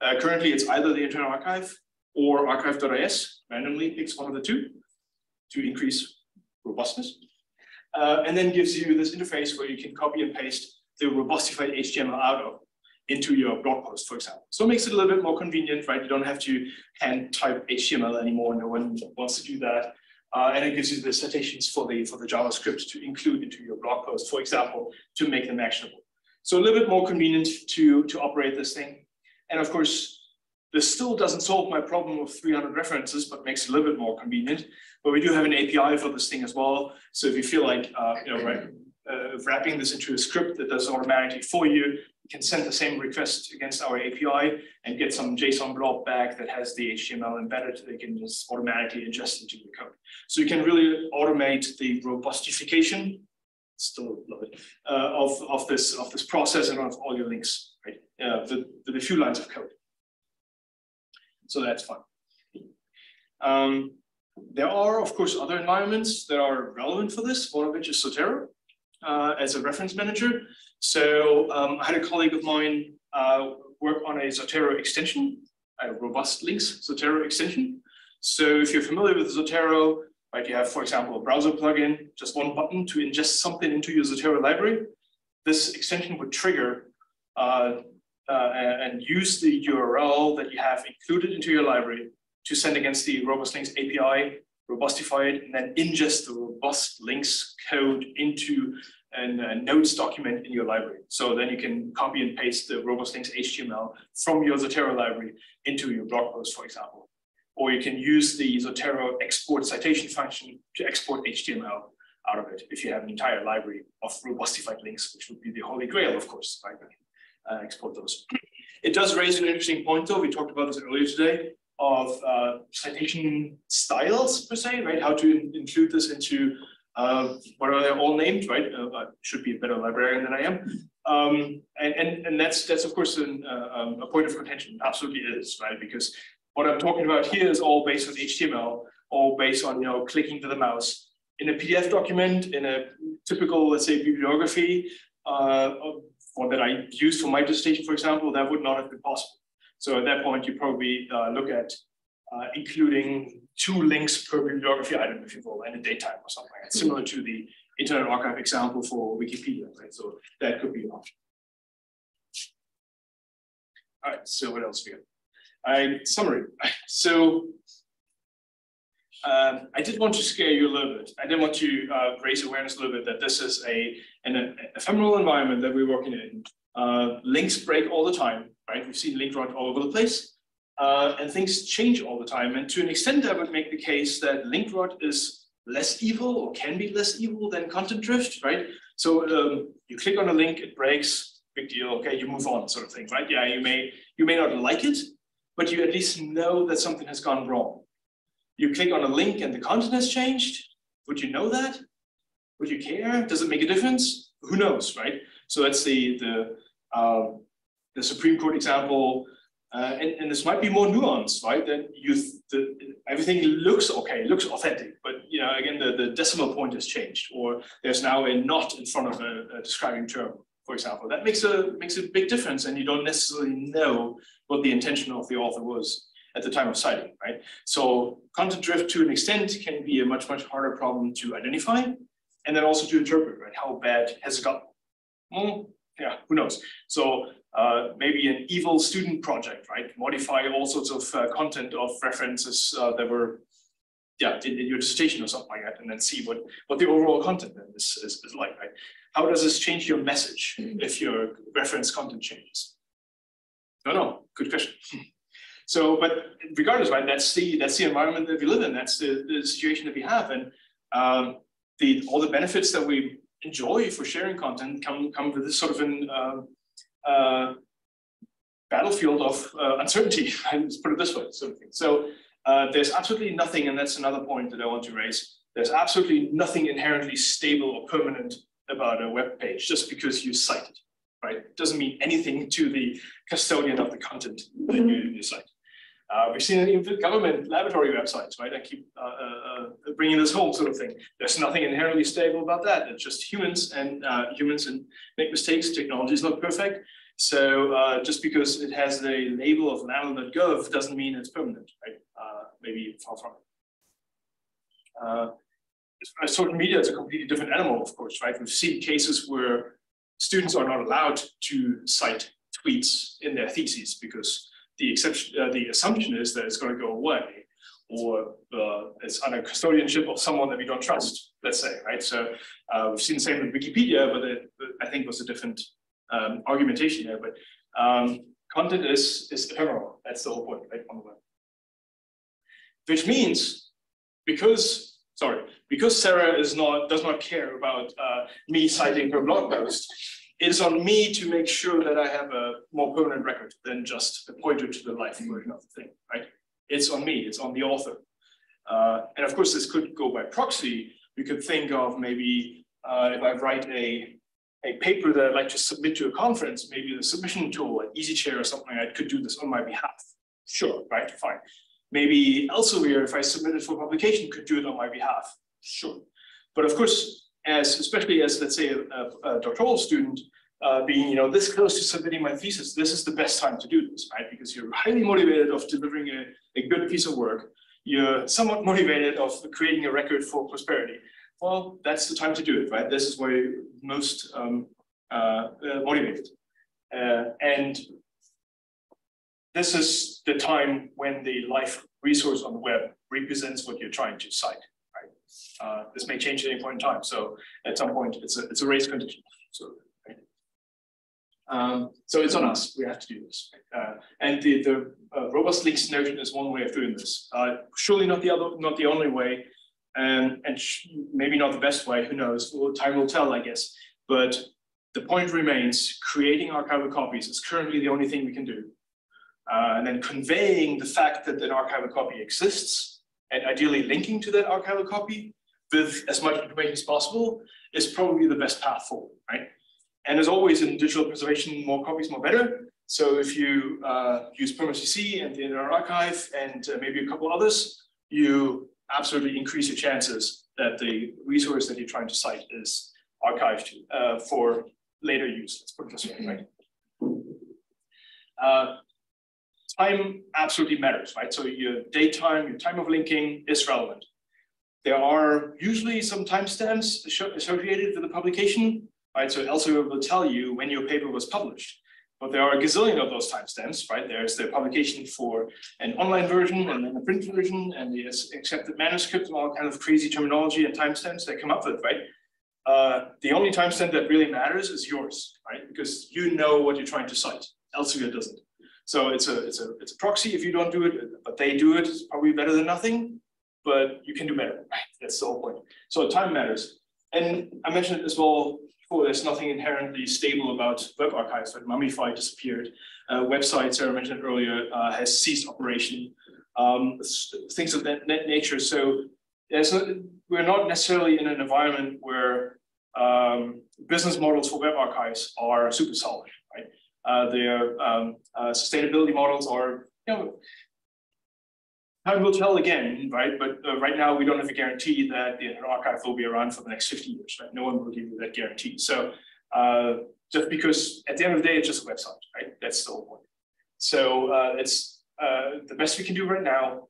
Uh, currently, it's either the Internet Archive or archive.is, randomly picks one of the two to increase robustness. Uh, and then gives you this interface where you can copy and paste the robustified HTML out of into your blog post, for example. So it makes it a little bit more convenient, right? You don't have to hand type HTML anymore. No one wants to do that. Uh, and it gives you the citations for the for the JavaScript to include into your blog post, for example, to make them actionable. So a little bit more convenient to, to operate this thing. And of course, this still doesn't solve my problem of 300 references, but makes it a little bit more convenient. But we do have an API for this thing as well. So if you feel like, uh, you know, right, uh, wrapping this into a script that does automatically for you, you can send the same request against our API and get some JSON blob back that has the HTML embedded. They can just automatically ingest into your code. So you can really automate the robustification, still love it, uh, of, of this of this process and of all your links, right? Uh, the, the few lines of code. So that's fine. Um, there are, of course, other environments that are relevant for this, one of which is Zotero uh, as a reference manager. So um, I had a colleague of mine uh, work on a Zotero extension, a robust links Zotero extension. So if you're familiar with Zotero, right, you have, for example, a browser plugin, just one button to ingest something into your Zotero library. This extension would trigger uh, uh, and use the URL that you have included into your library to send against the robust links API, robustify it, and then ingest the robust links code into an, a notes document in your library. So then you can copy and paste the robust links HTML from your Zotero library into your blog post, for example. Or you can use the Zotero export citation function to export HTML out of it if you have an entire library of robustified links, which would be the holy grail, of course, right? uh, export those. It does raise an interesting point though, we talked about this earlier today, of uh, citation styles per se, right? How to in include this into uh, what are they all named, right? Uh, I should be a better librarian than I am. Um, and, and, and that's, that's of course an, uh, um, a point of contention, absolutely is, right? Because what I'm talking about here is all based on HTML, all based on, you know, clicking to the mouse. In a PDF document, in a typical, let's say, bibliography, uh, or that I used for my dissertation, for example, that would not have been possible. So at that point, you probably uh, look at uh, including two links per bibliography item, if you will, and a date time or something. It's similar to the Internet Archive example for Wikipedia, right? So that could be an option. All right, so what else we have? I summary. [LAUGHS] So um, I did want to scare you a little bit. I did want to uh, raise awareness a little bit that this is a an ephemeral environment that we're working in. Uh, links break all the time, right? We've seen link rot all over the place, uh, and things change all the time. And to an extent, I would make the case that link rot is less evil or can be less evil than content drift, right? So um, you click on a link, it breaks, big deal. Okay, you move on, sort of thing, right? Yeah, you may you may not like it, but you at least know that something has gone wrong. You click on a link and the content has changed. Would you know that? Would you care? Does it make a difference? Who knows, right? So that's the the uh, the Supreme Court example, uh, and, and this might be more nuanced, right? That you the, everything looks okay, looks authentic, but you know again the, the decimal point has changed, or there's now a not in front of a, a describing term, for example. That makes a makes a big difference, and you don't necessarily know what the intention of the author was at the time of citing, right? So content drift to an extent can be a much, much harder problem to identify and then also to interpret, right? How bad has it gotten? Well, yeah, who knows? So uh, maybe an evil student project, right? Modify all sorts of uh, content of references uh, that were, yeah, in, in, your dissertation or something like that, and then see what, what the overall content is, is, is like, right? How does this change your message if your reference content changes? No, no, good question. [LAUGHS] So, but regardless, right, that's the that's the environment that we live in. That's the, the situation that we have, and um, the all the benefits that we enjoy for sharing content come come with this sort of an uh, uh, battlefield of uh, uncertainty. [LAUGHS] Let's put it this way, sort of thing. So uh, there's absolutely nothing, and that's another point that I want to raise. There's absolutely nothing inherently stable or permanent about a web page just because you cite it, right? It doesn't mean anything to the custodian of the content that you, you cite. Uh, we've seen it even with government laboratory websites, right? I keep uh, uh, bringing this home sort of thing. There's nothing inherently stable about that. It's just humans and uh, humans and make mistakes. Technology is not perfect. So uh, just because it has the label of nano.gov doesn't mean it's permanent, right? maybe far from it. social media is a completely different animal, of course, right? We've seen cases where students are not allowed to cite tweets in their theses because the exception, uh, the assumption is that it's going to go away or uh, it's under custodianship of someone that we don't trust, let's say, right? So uh, we've seen the same with Wikipedia, but it, I think was a different um, argumentation there. But um, content is, is ephemeral. That's the whole point, right, on the web. Which means, because, sorry, because Sarah is not, does not care about uh, me citing her blog post, it's on me to make sure that I have a more permanent record than just a pointer to the live version of the thing, right? It's on me, it's on the author. Uh, and of course, this could go by proxy. We could think of maybe uh, if I write a, a paper that I'd like to submit to a conference, maybe the submission tool, like EasyChair or something, I could do this on my behalf. Sure, right, fine. Maybe Elsevier, if I submit it for publication, could do it on my behalf. Sure. But of course, as especially as let's say a, a, doctoral student uh, being you know this close to submitting my thesis, this is the best time to do this, right? Because you're highly motivated of delivering a, a good piece of work. You're somewhat motivated of creating a record for prosperity. Well, that's the time to do it, right? This is where you're most um, uh, uh, motivated. Uh, and this is the time when the life resource on the web represents what you're trying to cite. Uh, this may change at any point in time. So at some point, it's a, it's a race condition. So, right? um, so it's on us. We have to do this. Uh, and the, the uh, robust links notion is one way of doing this. Surely not the other, not the only way, and, and maybe not the best way. Who knows? Well, time will tell, I guess. But the point remains: creating archival copies is currently the only thing we can do. Uh, and then conveying the fact that an archival copy exists and ideally linking to that archival copy with as much information as possible is probably the best path forward, right? And as always in digital preservation, more copies, more better. So if you uh, use PermaCC and the Internet Archive and uh, maybe a couple others, you absolutely increase your chances that the resource that you're trying to cite is archived uh, for later use. Let's put it this way, right? Uh, time absolutely matters, right? So your date time, your time of linking is relevant. There are usually some timestamps associated with the publication, right? So Elsevier will tell you when your paper was published. But there are a gazillion of those timestamps, right? There's the publication for an online version and then a print version and the accepted manuscript and all kind of crazy terminology and timestamps that come up with, right? Uh, the only timestamp that really matters is yours, right? Because you know what you're trying to cite. Elsevier doesn't. So it's a it's a it's a proxy if you don't do it, but they do it. It's probably better than nothing, but you can do better. Right? That's the whole point. So time matters. And I mentioned it as well before, there's nothing inherently stable about web archives. Like Mummified disappeared. Uh, website Sarah mentioned earlier uh, has ceased operation. Um, things of that nature. So a, we're not necessarily in an environment where um, business models for web archives are super solid. Uh, their um, uh, sustainability models are, you know, time will tell again, right? But uh, right now we don't have a guarantee that the archive will be around for the next 50 years, right? No one will give you that guarantee. So uh, just because at the end of the day, it's just a website, right? That's the whole point. So uh, it's uh, the best we can do right now.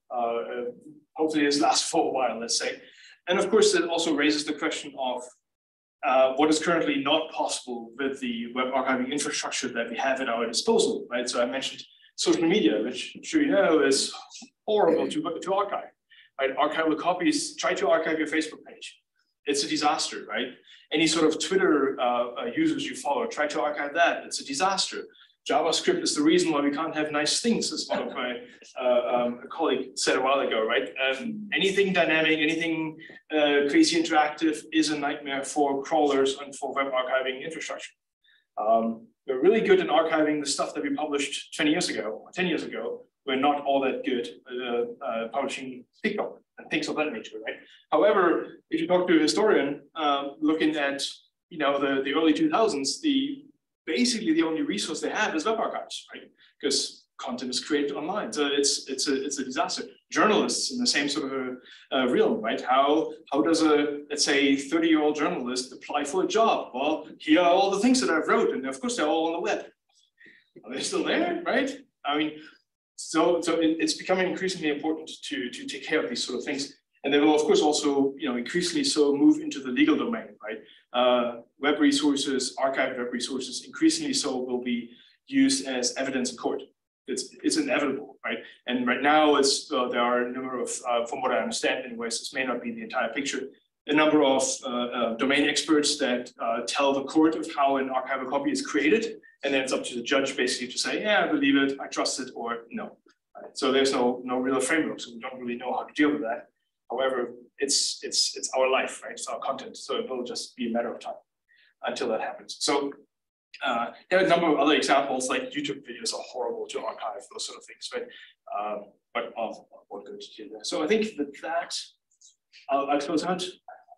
hopefully this lasts for a while, let's say. And of course, it also raises the question of uh, what is currently not possible with the web archiving infrastructure that we have at our disposal, right? So I mentioned social media, which I'm sure you know is horrible to, to archive, right? Archival copies, try to archive your Facebook page. It's a disaster, right? Any sort of Twitter uh, uh users you follow, try to archive that. It's a disaster. JavaScript is the reason why we can't have nice things, as one of my uh, um, colleague said a while ago, right? Um, anything dynamic, anything uh, crazy interactive is a nightmare for crawlers and for web archiving infrastructure. Um, we're really good in archiving the stuff that we published 20 years ago, or 10 years ago. We're not all that good uh, uh, publishing TikTok and things of that nature, right? However, if you talk to a historian um, looking at you know the, the early 2000s, the basically the only resource they have is web archives, right? Because content is created online. So it's it's a it's a disaster. Journalists in the same sort of uh, realm, right? How how does a let's say 30 year old journalist apply for a job? Well, here are all the things that I've wrote, and of course they're all on the web. Are they still there, right? I mean, so so it, it's becoming increasingly important to to take care of these sort of things. And they will, of course, also, you know, increasingly so move into the legal domain, right? Uh, web resources, archived web resources, increasingly so will be used as evidence in court. It's, it's inevitable, right? And right now, it's uh, there are a number of, uh, from what I understand, anyways, this may not be the entire picture, a number of uh, uh, domain experts that uh, tell the court of how an archival copy is created, and then it's up to the judge basically to say, yeah, I believe it, I trust it, or no. Right? So there's no no real framework, so we don't really know how to deal with that. However, it's it's it's our life, right? It's our content, so it will just be a matter of time until that happens. So uh, there are a number of other examples, like YouTube videos are horrible to archive, those sort of things, right? Um, but I'll, I'll go to there. So I think that that I'll, I'll close out.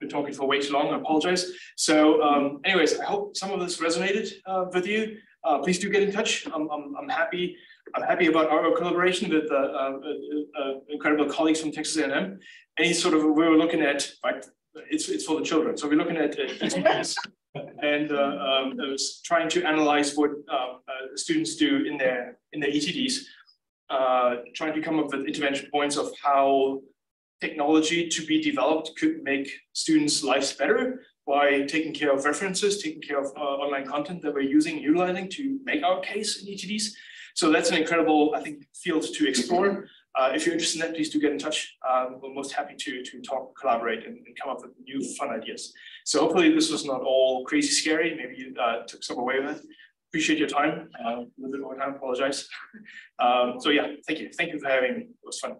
Been talking for way too long. I apologize. So, um, anyways, I hope some of this resonated uh, with you. Uh, please do get in touch. I'm, I'm, I'm happy I'm happy about our collaboration with uh, uh, uh, incredible colleagues from Texas A&M. Any sort of, we were looking at, right, it's, it's for the children. So we're looking at uh, [LAUGHS] and uh, um, was trying to analyze what uh, students do in their, in their ETDs, trying to come up with intervention points of how technology to be developed could make students' lives better by taking care of references, taking care of uh, online content that we're using, utilizing to make our case in ETDs. So that's an incredible, I think, field to explore. Uh, if you're interested in that, please do get in touch. Um, we're most happy to, to talk, collaborate, and, and, come up with new fun ideas. So hopefully this was not all crazy scary. Maybe you uh, took some away with it. Appreciate your time. Uh, a little bit more time, apologize. [LAUGHS] um, so yeah, thank you. Thank you for having me. It was fun.